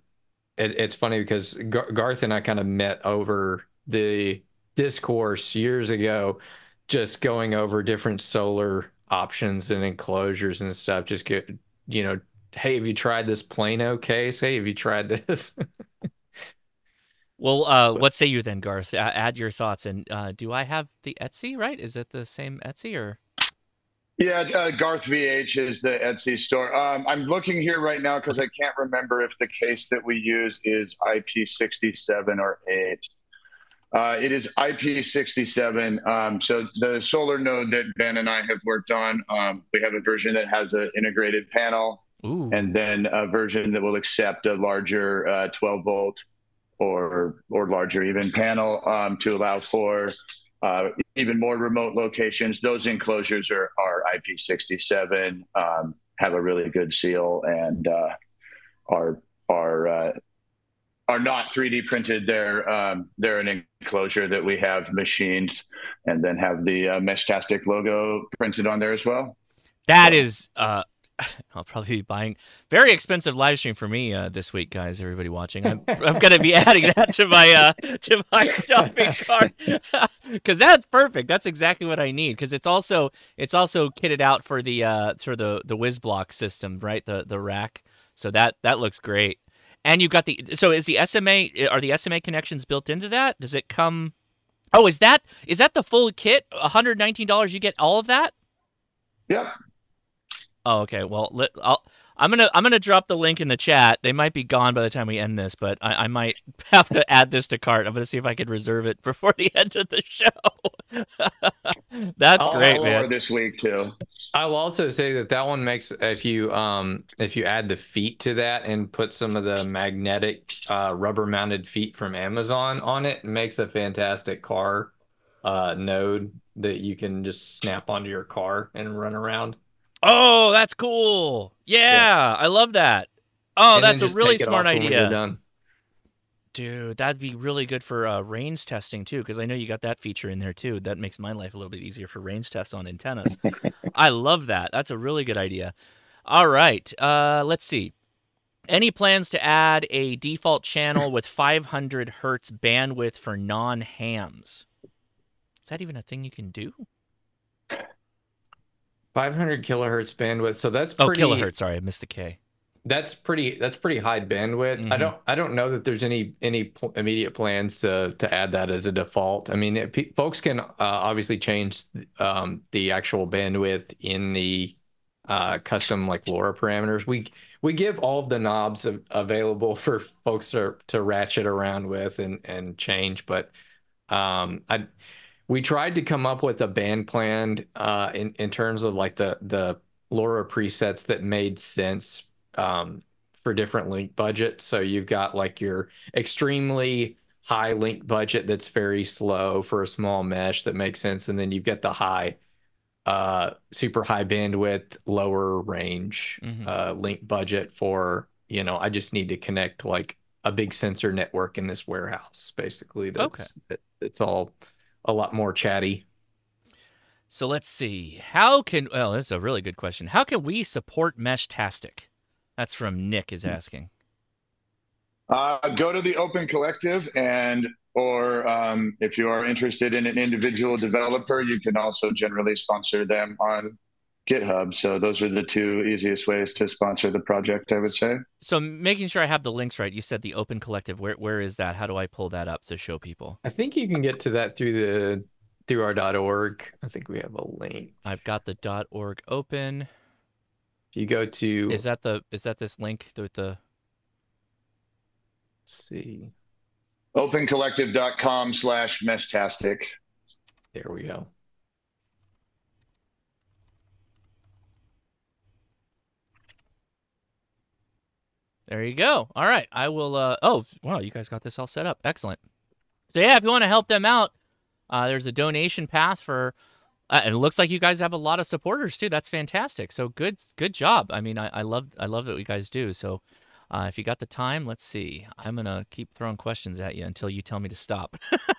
it, it's funny because Gar- Garth and I kind of met over the discourse years ago, just going over different solar options and enclosures and stuff. Just get, you know, hey, have you tried this Plano case? Hey, have you tried this? Well, uh, what say you then, Garth? A- add your thoughts. And uh, do I have the Etsy right? Is it the same Etsy or? Yeah, uh, Garth VH is the Etsy store. Um, I'm looking here right now because I can't remember if the case that we use is IP67 or 8. Uh, it is IP67. Um, so the solar node that Ben and I have worked on, um, we have a version that has an integrated panel Ooh. and then a version that will accept a larger uh, 12 volt or or larger even panel um, to allow for uh, even more remote locations. Those enclosures are, are IP67, um, have a really good seal, and uh, are are uh, are not 3D printed. They're um, they're an enclosure that we have machined, and then have the uh, Meshtastic logo printed on there as well. That is, uh, I'll probably be buying very expensive live stream for me uh, this week, guys. Everybody watching, I'm, I'm gonna be adding that to my uh, to my shopping cart because that's perfect. That's exactly what I need because it's also it's also kitted out for the uh, for the the WisBlock system, right? The the RAK. So that that looks great. And you've got the so is the SMA are the SMA connections built into that? Does it come? Oh, is that is that the full kit? One hundred nineteen dollars. You get all of that. Yep. Oh, okay. Well, let, I'll, I'm gonna I'm gonna drop the link in the chat. They might be gone by the time we end this, but I, I might have to add this to cart. I'm gonna see if I can reserve it before the end of the show. That's I'll- great, I'll man. this week too. I will also say that that one makes if you um if you add the feet to that and put some of the magnetic uh, rubber mounted feet from Amazon on it, it makes a fantastic car uh, node that you can just snap onto your car and run around. Oh, that's cool. Yeah, I love that. Oh, And that's a really smart off when you're idea. Dude, that'd be really good for uh, range testing too, because I know you got that feature in there too. That makes my life a little bit easier for range tests on antennas. I love that. That's a really good idea. All right, uh, let's see. Any plans to add a default channel with 500 hertz bandwidth for non-hams? Is that even a thing you can do? 500 kilohertz bandwidth. So that's Oh, pretty. kilohertz. Sorry, I missed the K. That's pretty. That's pretty high bandwidth. I Mhm. don't. I don't know that there's any any pl- immediate plans to to add that as a default. I mean, it, pe- folks can uh, obviously change um, the actual bandwidth in the uh, custom like LoRa parameters. We we give all of the knobs av- available for folks to to ratchet around with and and change, but um, I we tried to come up with a band plan uh, in in terms of like the the LoRa presets that made sense um, for different link budgets. So you've got like your extremely high link budget that's very slow for a small mesh that makes sense, and then you've got the high, uh, super high bandwidth, lower range Mhm. uh, link budget for you know I just need to connect like a big sensor network in this warehouse, basically. That's, that, it's all a lot more chatty. So let's see. How can well, this is a really good question. How can we support Mesh Meshtastic? That's from Nick is asking. Uh, go to the Open Collective, and or um, if you are interested in an individual developer, you can also generally sponsor them on GitHub. So those are the two easiest ways to sponsor the project, I would say. So making sure I have the links right. You said the Open Collective. Where where is that? How do I pull that up to show people? I think you can get to that through the through our dot .org. I think we have a link. I've got the dot .org open. If you go to Is that the is that this link with the let's see, Opencollective.com slash Meshtastic. there we go. There you go. All right. I will. Uh, oh, wow. You guys got this all set up. Excellent. So, yeah, if you want to help them out, uh, there's a donation path for. Uh, and it looks like you guys have a lot of supporters too. That's fantastic. So good, good job. I mean, I, I love, I love what you guys do. So, uh, if you got the time, let's see. I'm gonna keep throwing questions at you until you tell me to stop.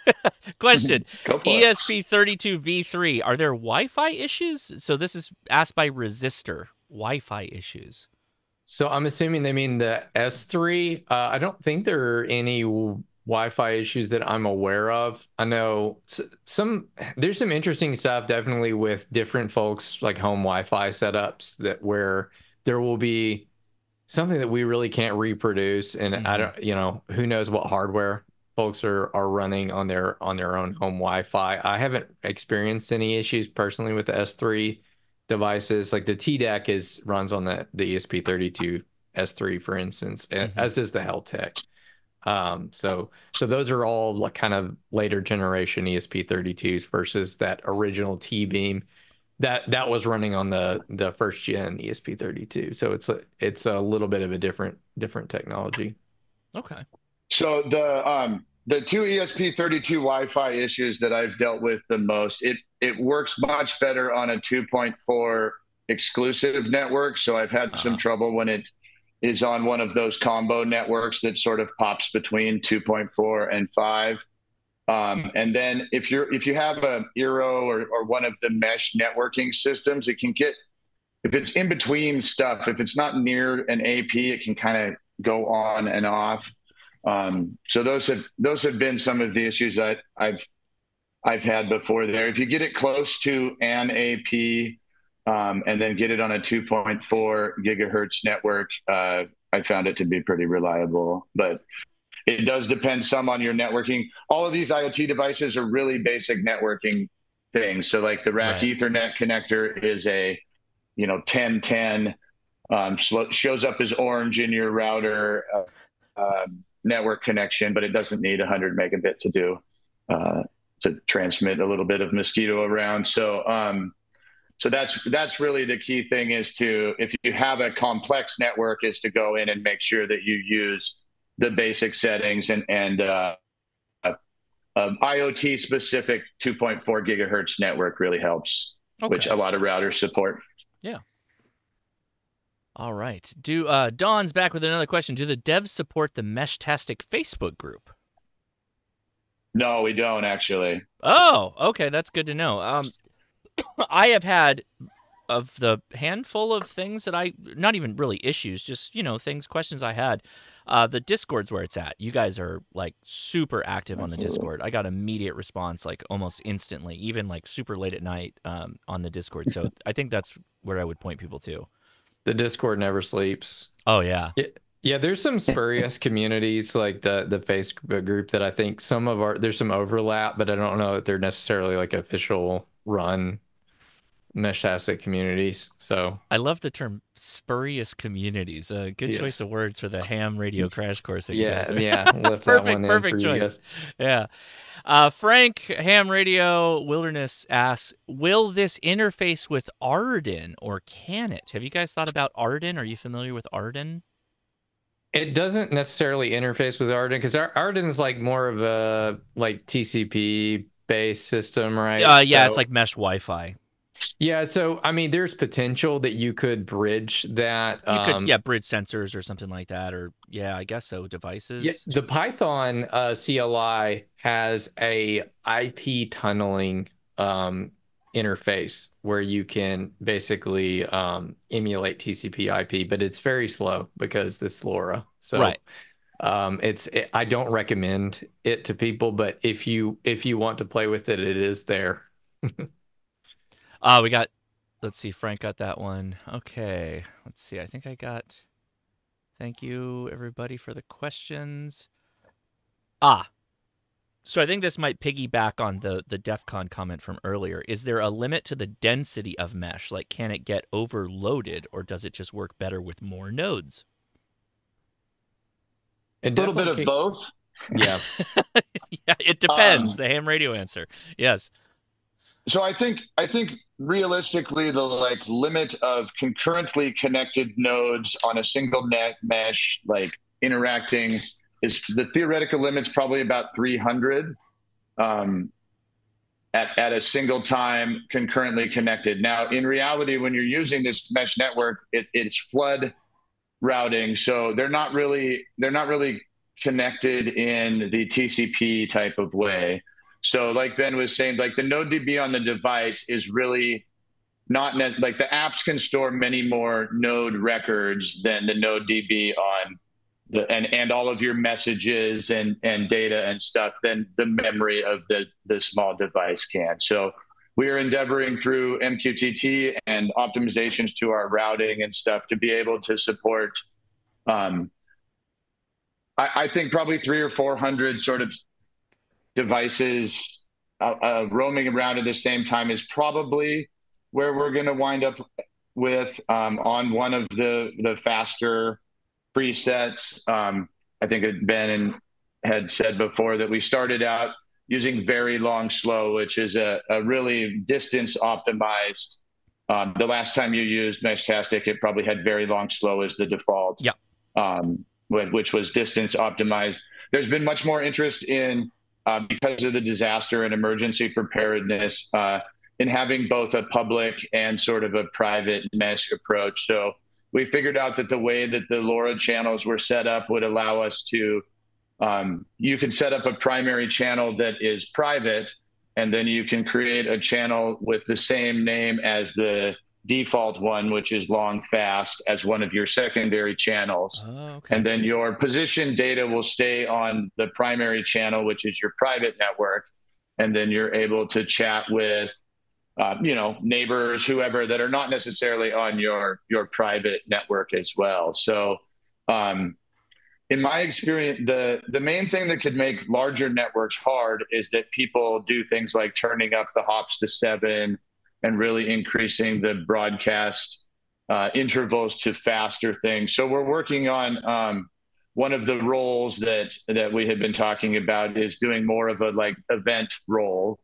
Question: Go for it. ESP32v3. Are there Wi-Fi issues? So this is asked by Resistor. Wi-Fi issues. So I'm assuming they mean the S3. Uh, I don't think there are any Wi-Fi issues that I'm aware of. I know some there's some interesting stuff definitely with different folks like home Wi-Fi setups that where there will be something that we really can't reproduce and I Mhm. don't you know who knows what hardware folks are are running on their on their own home Wi-Fi. I haven't experienced any issues personally with the S3 devices. Like the T-Deck is runs on the the ESP32 S3 for instance, a- Mhm. as does the Heltec. Um, so so those are all like kind of later generation ESP32s versus that original T-beam that that was running on the the first gen ESP32. So it's a it's a little bit of a different different technology. Okay. So the um the two ESP32 Wi-Fi issues that I've dealt with the most, it it works much better on a 2.4 exclusive network. So I've had some Uh-huh. trouble when it is on one of those combo networks that sort of pops between 2.4 and 5. Um, and then if you're if you have a Eero or, or one of the mesh networking systems, it can get if it's in between stuff, if it's not near an AP, it can kind of go on and off. Um, so those have those have been some of the issues that I've I've had before there. If you get it close to an AP um, and then get it on a 2.4 gigahertz network, uh, I found it to be pretty reliable. But it does depend some on your networking. All of these IoT devices are really basic networking things. So like the RAK Right. Ethernet connector is a you know 1010 um, shows up as orange in your router uh, um, network connection, but it doesn't need 100 megabit to do uh, to transmit a little bit of mosquito around. So, um, so that's that's really the key thing is to if you have a complex network, is to go in and make sure that you use the basic settings and and uh, uh, um, IoT specific 2.4 gigahertz network really helps, Okay. which a lot of routers support. Yeah. All right. Do uh, Dawn's back with another question. Do the devs support the Meshtastic Facebook group? No, we don't actually. Oh, okay, that's good to know. Um, I have had of the handful of things that I not even really issues, just you know things, questions I had. Uh, the Discord's where it's at. You guys are like super active on the Discord. I got immediate response like almost instantly, even like super late at night um, on the Discord. So I think that's where I would point people to. The Discord never sleeps. Oh yeah, Yeah, there's some spurious communities like the the Facebook group that I think some of our there's some overlap, but I don't know that they're necessarily like official run Meshtastic communities. So I love the term spurious communities. Uh, good choice of words for the ham radio crash course. That you yeah, guys yeah, lift that Perfect, one perfect choice. Yeah. Uh, Frank Ham Radio Wilderness asks, will this interface with AREDN or can it? Have you guys thought about AREDN? Are you familiar with AREDN? It doesn't necessarily interface with AREDN because AREDN's like more of a like TCP based system, right? Uh, yeah, it's like mesh Wi-Fi. yeah. So I mean, there's potential that you could bridge that. You um, could, yeah, bridge sensors or something like that, or yeah, I guess so. Devices. Yeah, the Python uh, CLI has a IP tunneling um, interface where you can basically um, emulate TCP/IP, but it's very slow because this LoRa. So Right. um, it's it, I don't recommend it to people, but if you if you want to play with it, it is there. Uh, we got. Let's see. Frank got that one. Okay. Let's see. I think I got. Thank you, everybody, for the questions. Ah. So I think this might piggyback on the the DEF CON comment from earlier. Is there a limit to the density of mesh? Like, can it get overloaded, or does it just work better with more nodes? A little bit of definitely- both. Yeah. yeah, it depends. Um, the ham radio answer. Yes. so I think I think realistically the like limit of concurrently connected nodes on a single net mesh like interacting is the theoretical limit's probably about 300 um, at, at a single time concurrently connected. Now, in reality, when you're using this mesh network, it, it's flood routing, so they're not really they're not really connected in the TCP type of way. So, like Ben was saying, like the node DB on the device is really not net, like the apps can store many more node records than the node DB on the and and all of your messages and and data and stuff than the memory of the the small device can. So we are endeavoring through MQTT and optimizations to our routing and stuff to be able to support. Um, I, I think probably three or four hundred sort of devices uh, uh, roaming around at the same time is probably where we're going to wind up with um, on one of the the faster presets. Um, I think it Ben had said before that we started out using very long slow, which is a, a really distance optimized. Um, the last time you used Meshtastic, it probably had very long slow as the default. Yeah. Um, which was distance optimized. There's been much more interest in uh, because of the disaster and emergency preparedness uh, in having both a public and sort of a private mesh approach. So we figured out that the way that the LoRa channels were set up would allow us to um, you can set up a primary channel that is private and then you can create a channel with the same name as the default one, which is long fast, as one of your secondary channels. Oh, okay. And then your position data will stay on the primary channel, which is your private network. And then you're able to chat with, uh, you know, neighbors, whoever that are not necessarily on your your private network as well. So, um, in my experience, the the main thing that could make larger networks hard is that people do things like turning up the hops to seven and really increasing the broadcast uh, intervals to faster things. So we're working on um, one of the roles that that we had been talking about is doing more of a like event role.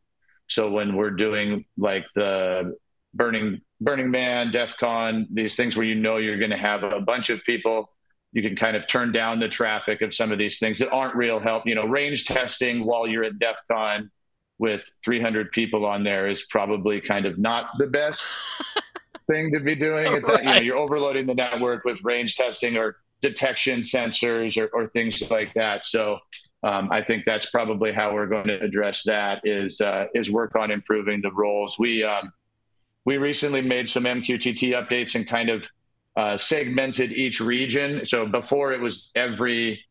So when we're doing like the Burning Burning Man, DEF CON, these things where you know you're going to have a bunch of people, you can kind of turn down the traffic of some of these things that aren't real help. You know, range testing while you're at DEF CON with 300 people on there is probably kind of not the best thing to be doing. Right. That, you know, you're overloading the network with range testing or detection sensors or, or things like that. So um, I think that's probably how we're going to address that is uh, is work on improving the roles. We um, we recently made some MQTT updates and kind of uh, segmented each region. So before it was every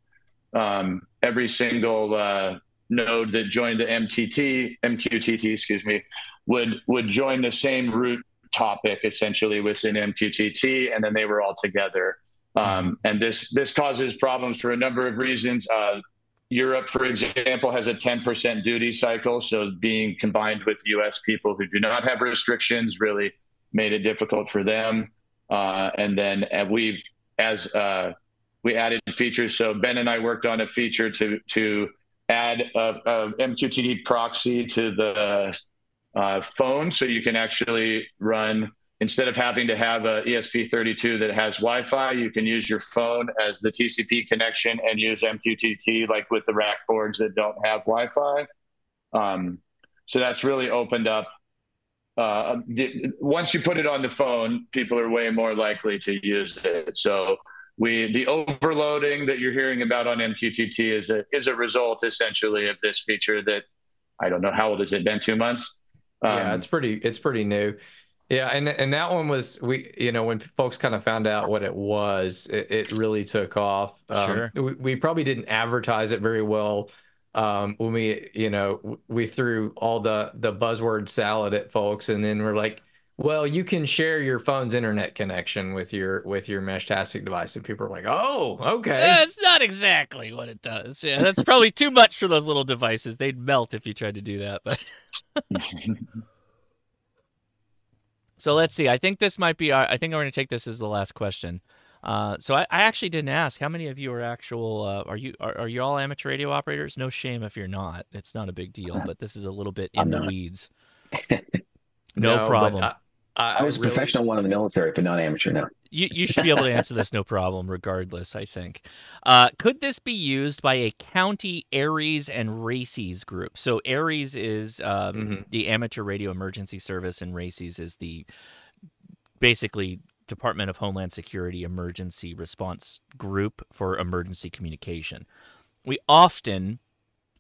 um, every single uh, node that joined the MTT, MQTT, excuse me, would would join the same root topic essentially within MQTT, and then they were all together. Um, and this this causes problems for a number of reasons. Uh, Europe, for example, has a 10% duty cycle, so being combined with U.S. people who do not have restrictions really made it difficult for them. Uh, and then uh, we, as uh, we added features, so Ben and I worked on a feature to to add a, a MQTT proxy to the uh, phone, so you can actually run instead of having to have a ESP32 that has Wi-Fi, you can use your phone as the TCP connection and use MQTT like with the RAK boards that don't have Wi-Fi. Um, so that's really opened up. Uh, the, once you put it on the phone, people are way more likely to use it. So we the overloading that you're hearing about on MQTT is a is a result essentially of this feature that I don't know how old has it been two months. Um, yeah, it's pretty it's pretty new. Yeah, and and that one was we you know when folks kind of found out what it was, it, it really took off. Um, sure, we, we, probably didn't advertise it very well um, when we you know we threw all the the buzzword salad at folks, and then we're like, well, you can share your phone's internet connection with your with your Meshtastic device, and people are like, "Oh, okay." That's not exactly what it does. Yeah, that's probably too much for those little devices. They'd melt if you tried to do that. But so let's see. I think this might be. Our, I think I'm going to take this as the last question. Uh, so I, I, actually didn't ask how many of you are actual. Uh, are you are, are you all amateur radio operators? No shame if you're not. It's not a big deal. But this is a little bit in the weeds. No, but problem. I, I, I was really- professional one in the military, but not amateur now. You you should be able to answer this no problem, regardless. I think. Uh, could this be used by a county ARES and RACES group? So ARES is um, Mhm. the amateur radio emergency service, and RACES is the basically Department of Homeland Security emergency response group for emergency communication. We often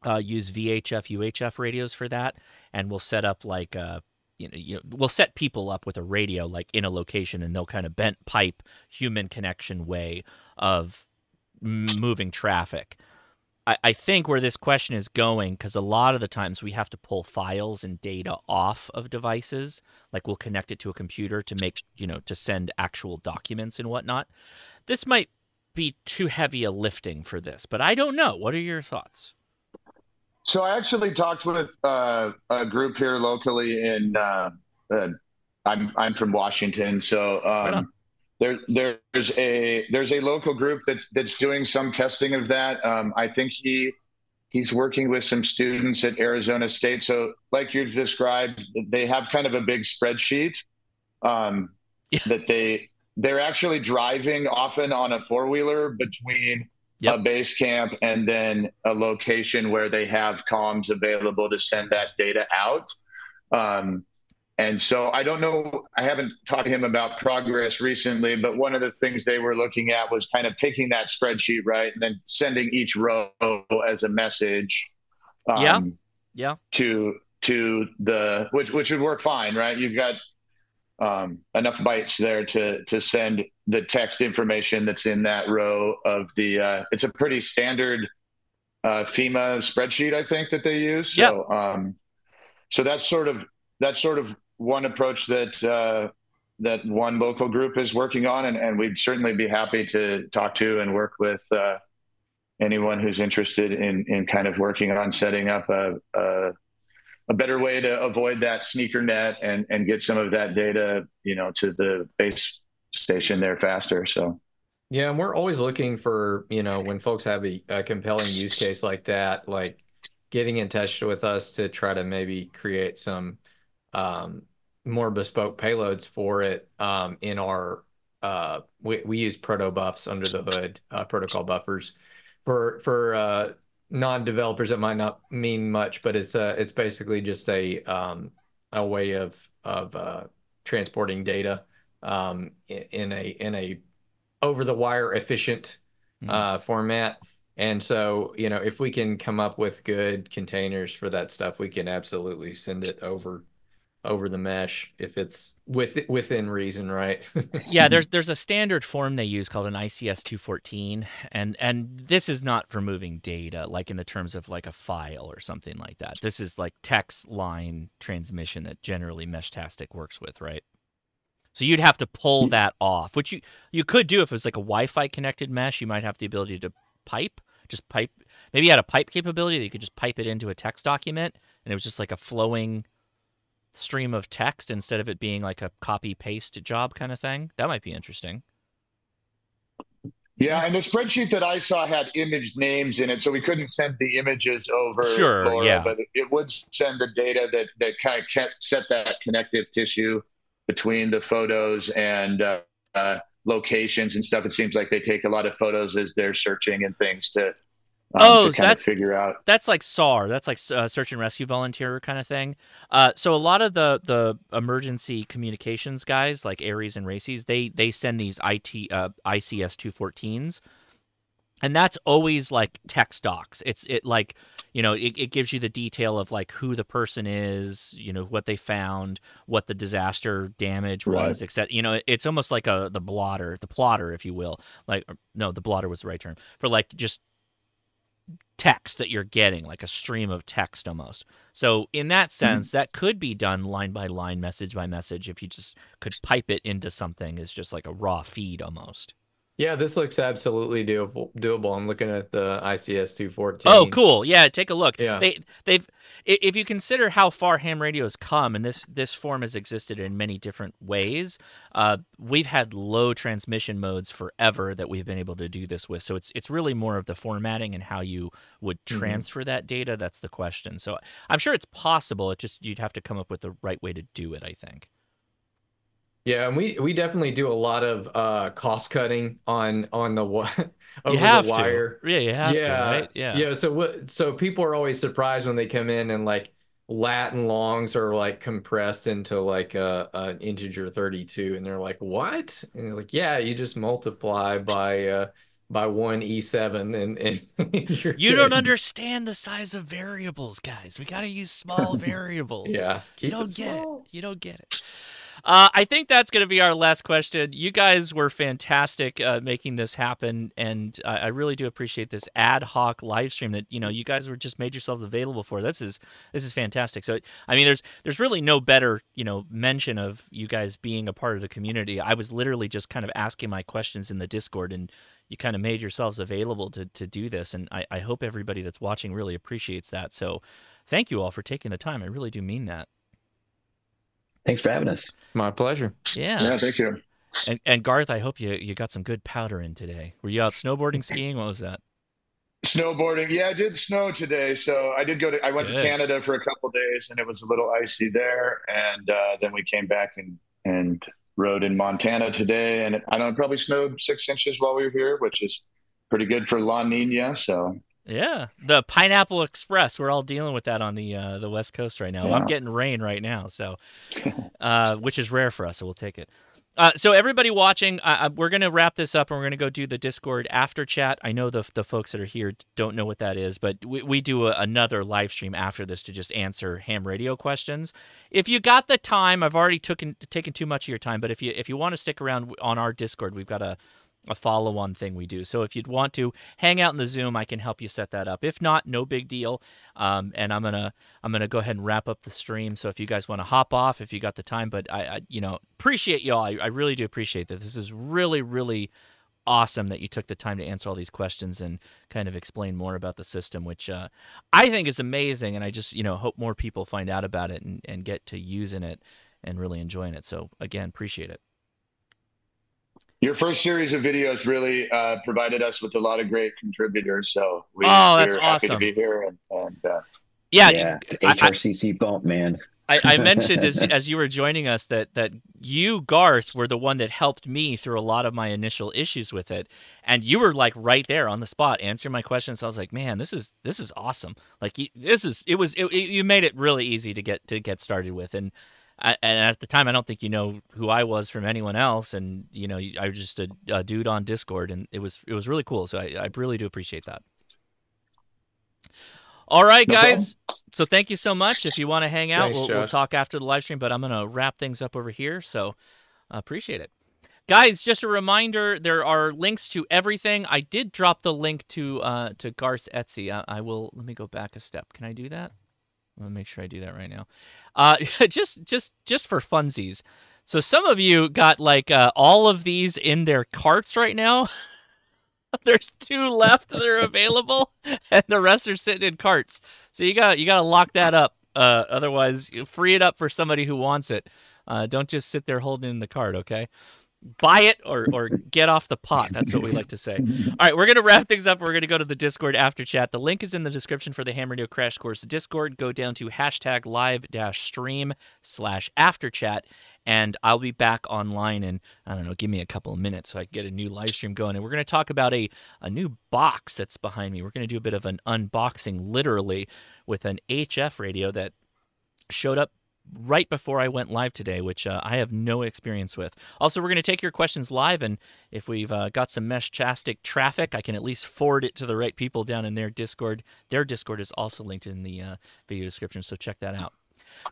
uh, use VHF UHF radios for that, and we'll set up like uh, you know, you know, we'll set people up with a radio like in a location, and they'll kind of bent pipe human connection way of moving traffic. I, I think where this question is going, because a lot of the times we have to pull files and data off of devices, like we'll connect it to a computer to make, you know, to send actual documents and whatnot. This might be too heavy a lifting for this, but I don't know. What are your thoughts? So I actually talked with uh, a group here locally in. Uh, uh, I'm I'm from Washington, so Right um, there there's a there's a local group that's that's doing some testing of that. Um, I think he he's working with some students at Arizona State. So like you've described, they have kind of a big spreadsheet um, Yeah. that they they're actually driving often on a four wheeler between Yep. a base camp and then a location where they have comms available to send that data out. Um, and so I don't know, I haven't talked to him about progress recently, but one of the things they were looking at was kind of taking that spreadsheet, right, and then sending each row as a message. um, Yeah. Yeah. To to the which which would work fine, right? You've got um, enough bytes there to to send the text information that's in that row of the. Uh, it's a pretty standard uh, FEMA spreadsheet, I think that they use. So, um, so that's sort of that's sort of one approach that uh, that one local group is working on, and, and we'd certainly be happy to talk to and work with uh, anyone who's interested in in kind of working on setting up a. a a better way to avoid that sneaker net and, and get some of that data, you know, to the base station there faster. So Yeah, and we're always looking for, you know, when folks have a, a compelling use case like that, like getting in touch with us to try to maybe create some um, more bespoke payloads for it um, in our uh, we, we use proto buffs under the hood, uh, protocol buffers for for uh, non-developers. It might not mean much, but it's uh it's basically just a um, a way of of uh, transporting data um, in, a in a over the wire efficient Mhm. uh, format. And so, you know, if we can come up with good containers for that stuff, we can absolutely send it over over the mesh if it's with within reason, right? yeah, there's there's a standard form they use called an ICS 214, and and this is not for moving data like in the terms of like a file or something like that. This is like text line transmission that generally mesh Meshtastic works with, right? So you'd have to pull that off, which you you could do if it was like a Wi-Fi connected mesh. You might have the ability to pipe, just pipe. Maybe you had a pipe capability that you could just pipe it into a text document, and it was just like a flowing stream of text instead of it being like a copy paste job kind of thing. That might be interesting. yeah, and the spreadsheet that I saw had image names in it, so we couldn't send the images over. Sure, Laura, yeah. but it would send the data that that kind of kept, set that connective tissue between the photos and uh, uh, locations and stuff. It seems like they take a lot of photos as they're searching and things to um, Oh, to so kind of that's- figure out. That's like SAR. That's like uh, search and rescue volunteer kind of thing. Uh, so a lot of the the emergency communications guys, like ARES and RACES, they they send these IT uh, ICS 214s, and that's always like text docs. It's it like you know it, it gives you the detail of like who the person is, you know what they found, what the disaster damage was, Right. etc. You know it's almost like a the blotter, the plotter, if you will. Like no, the blotter was the right term for like just text that you're getting, like a stream of text almost. So in that mm-hmm. sense, that could be done line by line, message by message, if you just could pipe it into something as just like a raw feed almost. Yeah, this looks absolutely doable. Doable. I'm looking at the ICS 214. Oh, cool. Yeah, take a look. Yeah. They they've if you consider how far ham radio has come, and this this form has existed in many different ways. Uh, we've had low transmission modes forever that we've been able to do this with. So it's it's really more of the formatting and how you would Mhm. transfer that data. That's the question. So I'm sure it's possible. It just you'd have to come up with the right way to do it. I think. Yeah, and we we definitely do a lot of uh cost cutting on on the over you have the wire. to. Yeah, you have yeah, to. Right. Yeah. Yeah, so what so people are always surprised when they come in and like Latin longs are like compressed into like a an integer 32 and they're like, "What?" And you're like, "Yeah, you just multiply by uh by 1 E7 and and you're You don't understand the size of variables, guys. We got to use small variables. Yeah. You don't get small. it. You don't get it. Uh, I think that's going to be our last question. You guys were fantastic uh, making this happen, and I I really do appreciate this ad hoc live stream that you know you guys were just made yourselves available for. This is this is fantastic. So I mean, there's there's really no better you know mention of you guys being a part of the community. I was literally just kind of asking my questions in the Discord, and you kind of made yourselves available to to do this, and I, I hope everybody that's watching really appreciates that. So thank you all for taking the time. I really do mean that. Thanks for having us. My pleasure. Yeah. Yeah, thank you. And, and Garth, I hope you you got some good powder in today. Were you out snowboarding, skiing? What was that? Snowboarding. Yeah, it did snow today. So I did go to, I went Good. to Canada for a couple days and it was a little icy there. And uh, then we came back and, and rode in Montana today. And it, I don't know, probably snowed six inches while we were here, which is pretty good for La Nina. So Yeah, the Pineapple Express. We're all dealing with that on the uh, the West Coast right now. I'm getting rain right now, so uh, which is rare for us, so we'll take it. Uh, so everybody watching, we're gonna wrap this up, and we're gonna go do the Discord after chat. I know the the folks that are here don't know what that is, but we, we do a, another live stream after this to just answer ham radio questions. If you got the time, I've already taken taken too much of your time, but if you if you want to stick around on our Discord, we've got a a follow on thing we do. So if you'd want to hang out in the Zoom, I can help you set that up. If not, no big deal. Um, and I'm gonna I'm gonna go ahead and wrap up the stream. So if you guys want to hop off, if you got the time, but I, I you know appreciate y'all. I, I really do appreciate that. This is really really awesome that you took the time to answer all these questions and kind of explain more about the system, which uh, I think is amazing. And I just you know hope more people find out about it and, and get to using it and really enjoying it. So again, appreciate it. Your first series of videos really uh, provided us with a lot of great contributors. So we, Oh, that's we're happy to be here. And, and uh, Yeah, yeah, I- I- HRCC bump, man. I, I mentioned as as you were joining us that that you Garth were the one that helped me through a lot of my initial issues with it, and you were like right there on the spot answering my questions. I was like, man, this is this is awesome. Like you, this is it was it, it- you made it really easy to get to get started with, and I, and at the time I don't think you know who I was from anyone else, and you know I was just a, a dude on Discord, and it was it was really cool. So I, I really do appreciate that. All right, No guys. So thank you so much. If you want to hang out, Thanks, we'll, we'll talk after the live stream. But I'm gonna wrap things up over here. So I appreciate it, guys. Just a reminder: there are links to everything. I did drop the link to uh, to Garth's Etsy. I, I will. Let me go back a step. Can I do that? I'm gonna make sure I do that right now. Uh, just just just for funsies. So some of you got like uh, all of these in their carts right now. There's two left that are available, and the rest are sitting in carts. So you got you got to lock that up. Uh, otherwise, free it up for somebody who wants it. Uh, don't just sit there holding in the cart. Okay, buy it or or get off the pot. That's what we like to say. All right, we're gonna wrap things up. We're gonna go to the Discord after chat. The link is in the description for the Ham Radio Crash Course Discord. Go down to hashtag live dash stream slash after chat, and I'll be back online in I don't know, give me a couple of minutes so I can get a new live stream going. And we're gonna talk about a a new box that's behind me. We're gonna do a bit of an unboxing, literally, with an HF radio that showed up right before I went live today, which uh, I have no experience with. Also, we're going to take your questions live, and if we've uh, got some Meshtastic traffic, I can at least forward it to the right people down in their Discord. Their Discord is also linked in the uh, video description, so check that out.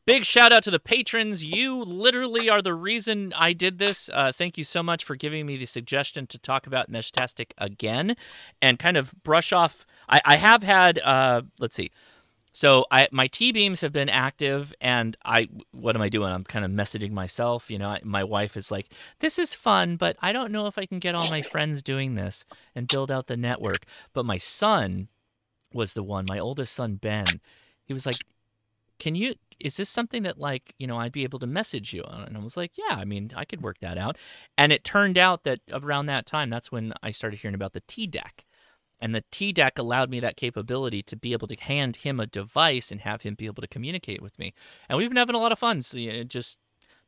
Big shout out to the patrons. You literally are the reason I did this. Uh, thank you so much for giving me the suggestion to talk about Meshtastic again and kind of brush off. I, I have had, uh, let's see. So I my T beams have been active, and I what am I doing? I'm kind of messaging myself. You know, I, my wife is like, "This is fun, but I don't know if I can get all my friends doing this and build out the network." But my son was the one, my oldest son Ben. He was like, "Can you? Is this something that like you know I'd be able to message you?" on?" And I was like, "Yeah, I mean I could work that out." And it turned out that around that time, that's when I started hearing about the T deck. And the T deck allowed me that capability to be able to hand him a device and have him be able to communicate with me. And we've been having a lot of fun, so, you uh, know, just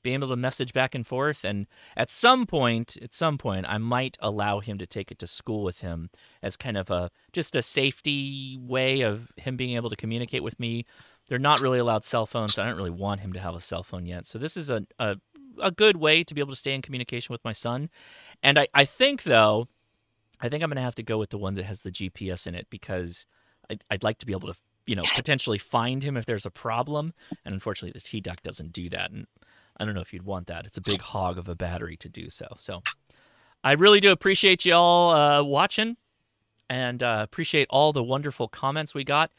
being able to message back and forth. And at some point, at some point, I might allow him to take it to school with him as kind of a just a safety way of him being able to communicate with me. They're not really allowed cell phones. I don't really want him to have a cell phone yet. So this is a, a, a good way to be able to stay in communication with my son. And I, I think though, I think I'm going to have to go with the one that has the GPS in it because I'd, I'd, like to be able to, you know, potentially find him if there's a problem. And unfortunately, the T deck doesn't do that. And I don't know if you'd want that. It's a big hog of a battery to do so. So I really do appreciate you all uh, watching and uh, appreciate all the wonderful comments we got.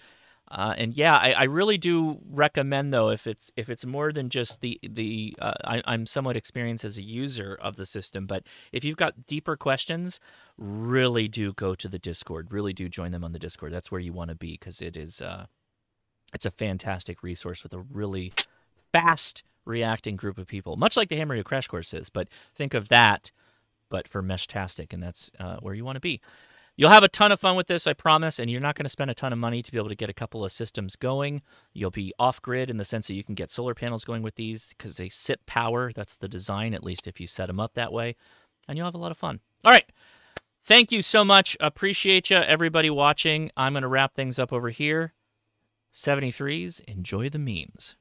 Uh, and yeah, I, I, really do recommend though if it's if it's more than just the the uh, I, I'm somewhat experienced as a user of the system, but if you've got deeper questions, really do go to the Discord. Really do join them on the Discord. That's where you want to be because it is uh, it's a fantastic resource with a really fast reacting group of people, much like the Hammer Crash Course is. But think of that, but for Meshtastic, and that's uh, where you want to be. You'll have a ton of fun with this, I promise, and you're not going to spend a ton of money to be able to get a couple of systems going. You'll be off grid in the sense that you can get solar panels going with these because they sip power. That's the design, at least if you set them up that way, and you'll have a lot of fun. All right. Thank you so much. Appreciate you, everybody watching. I'm going to wrap things up over here. 73s, enjoy the memes.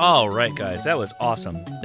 All right, guys, that was awesome. Thank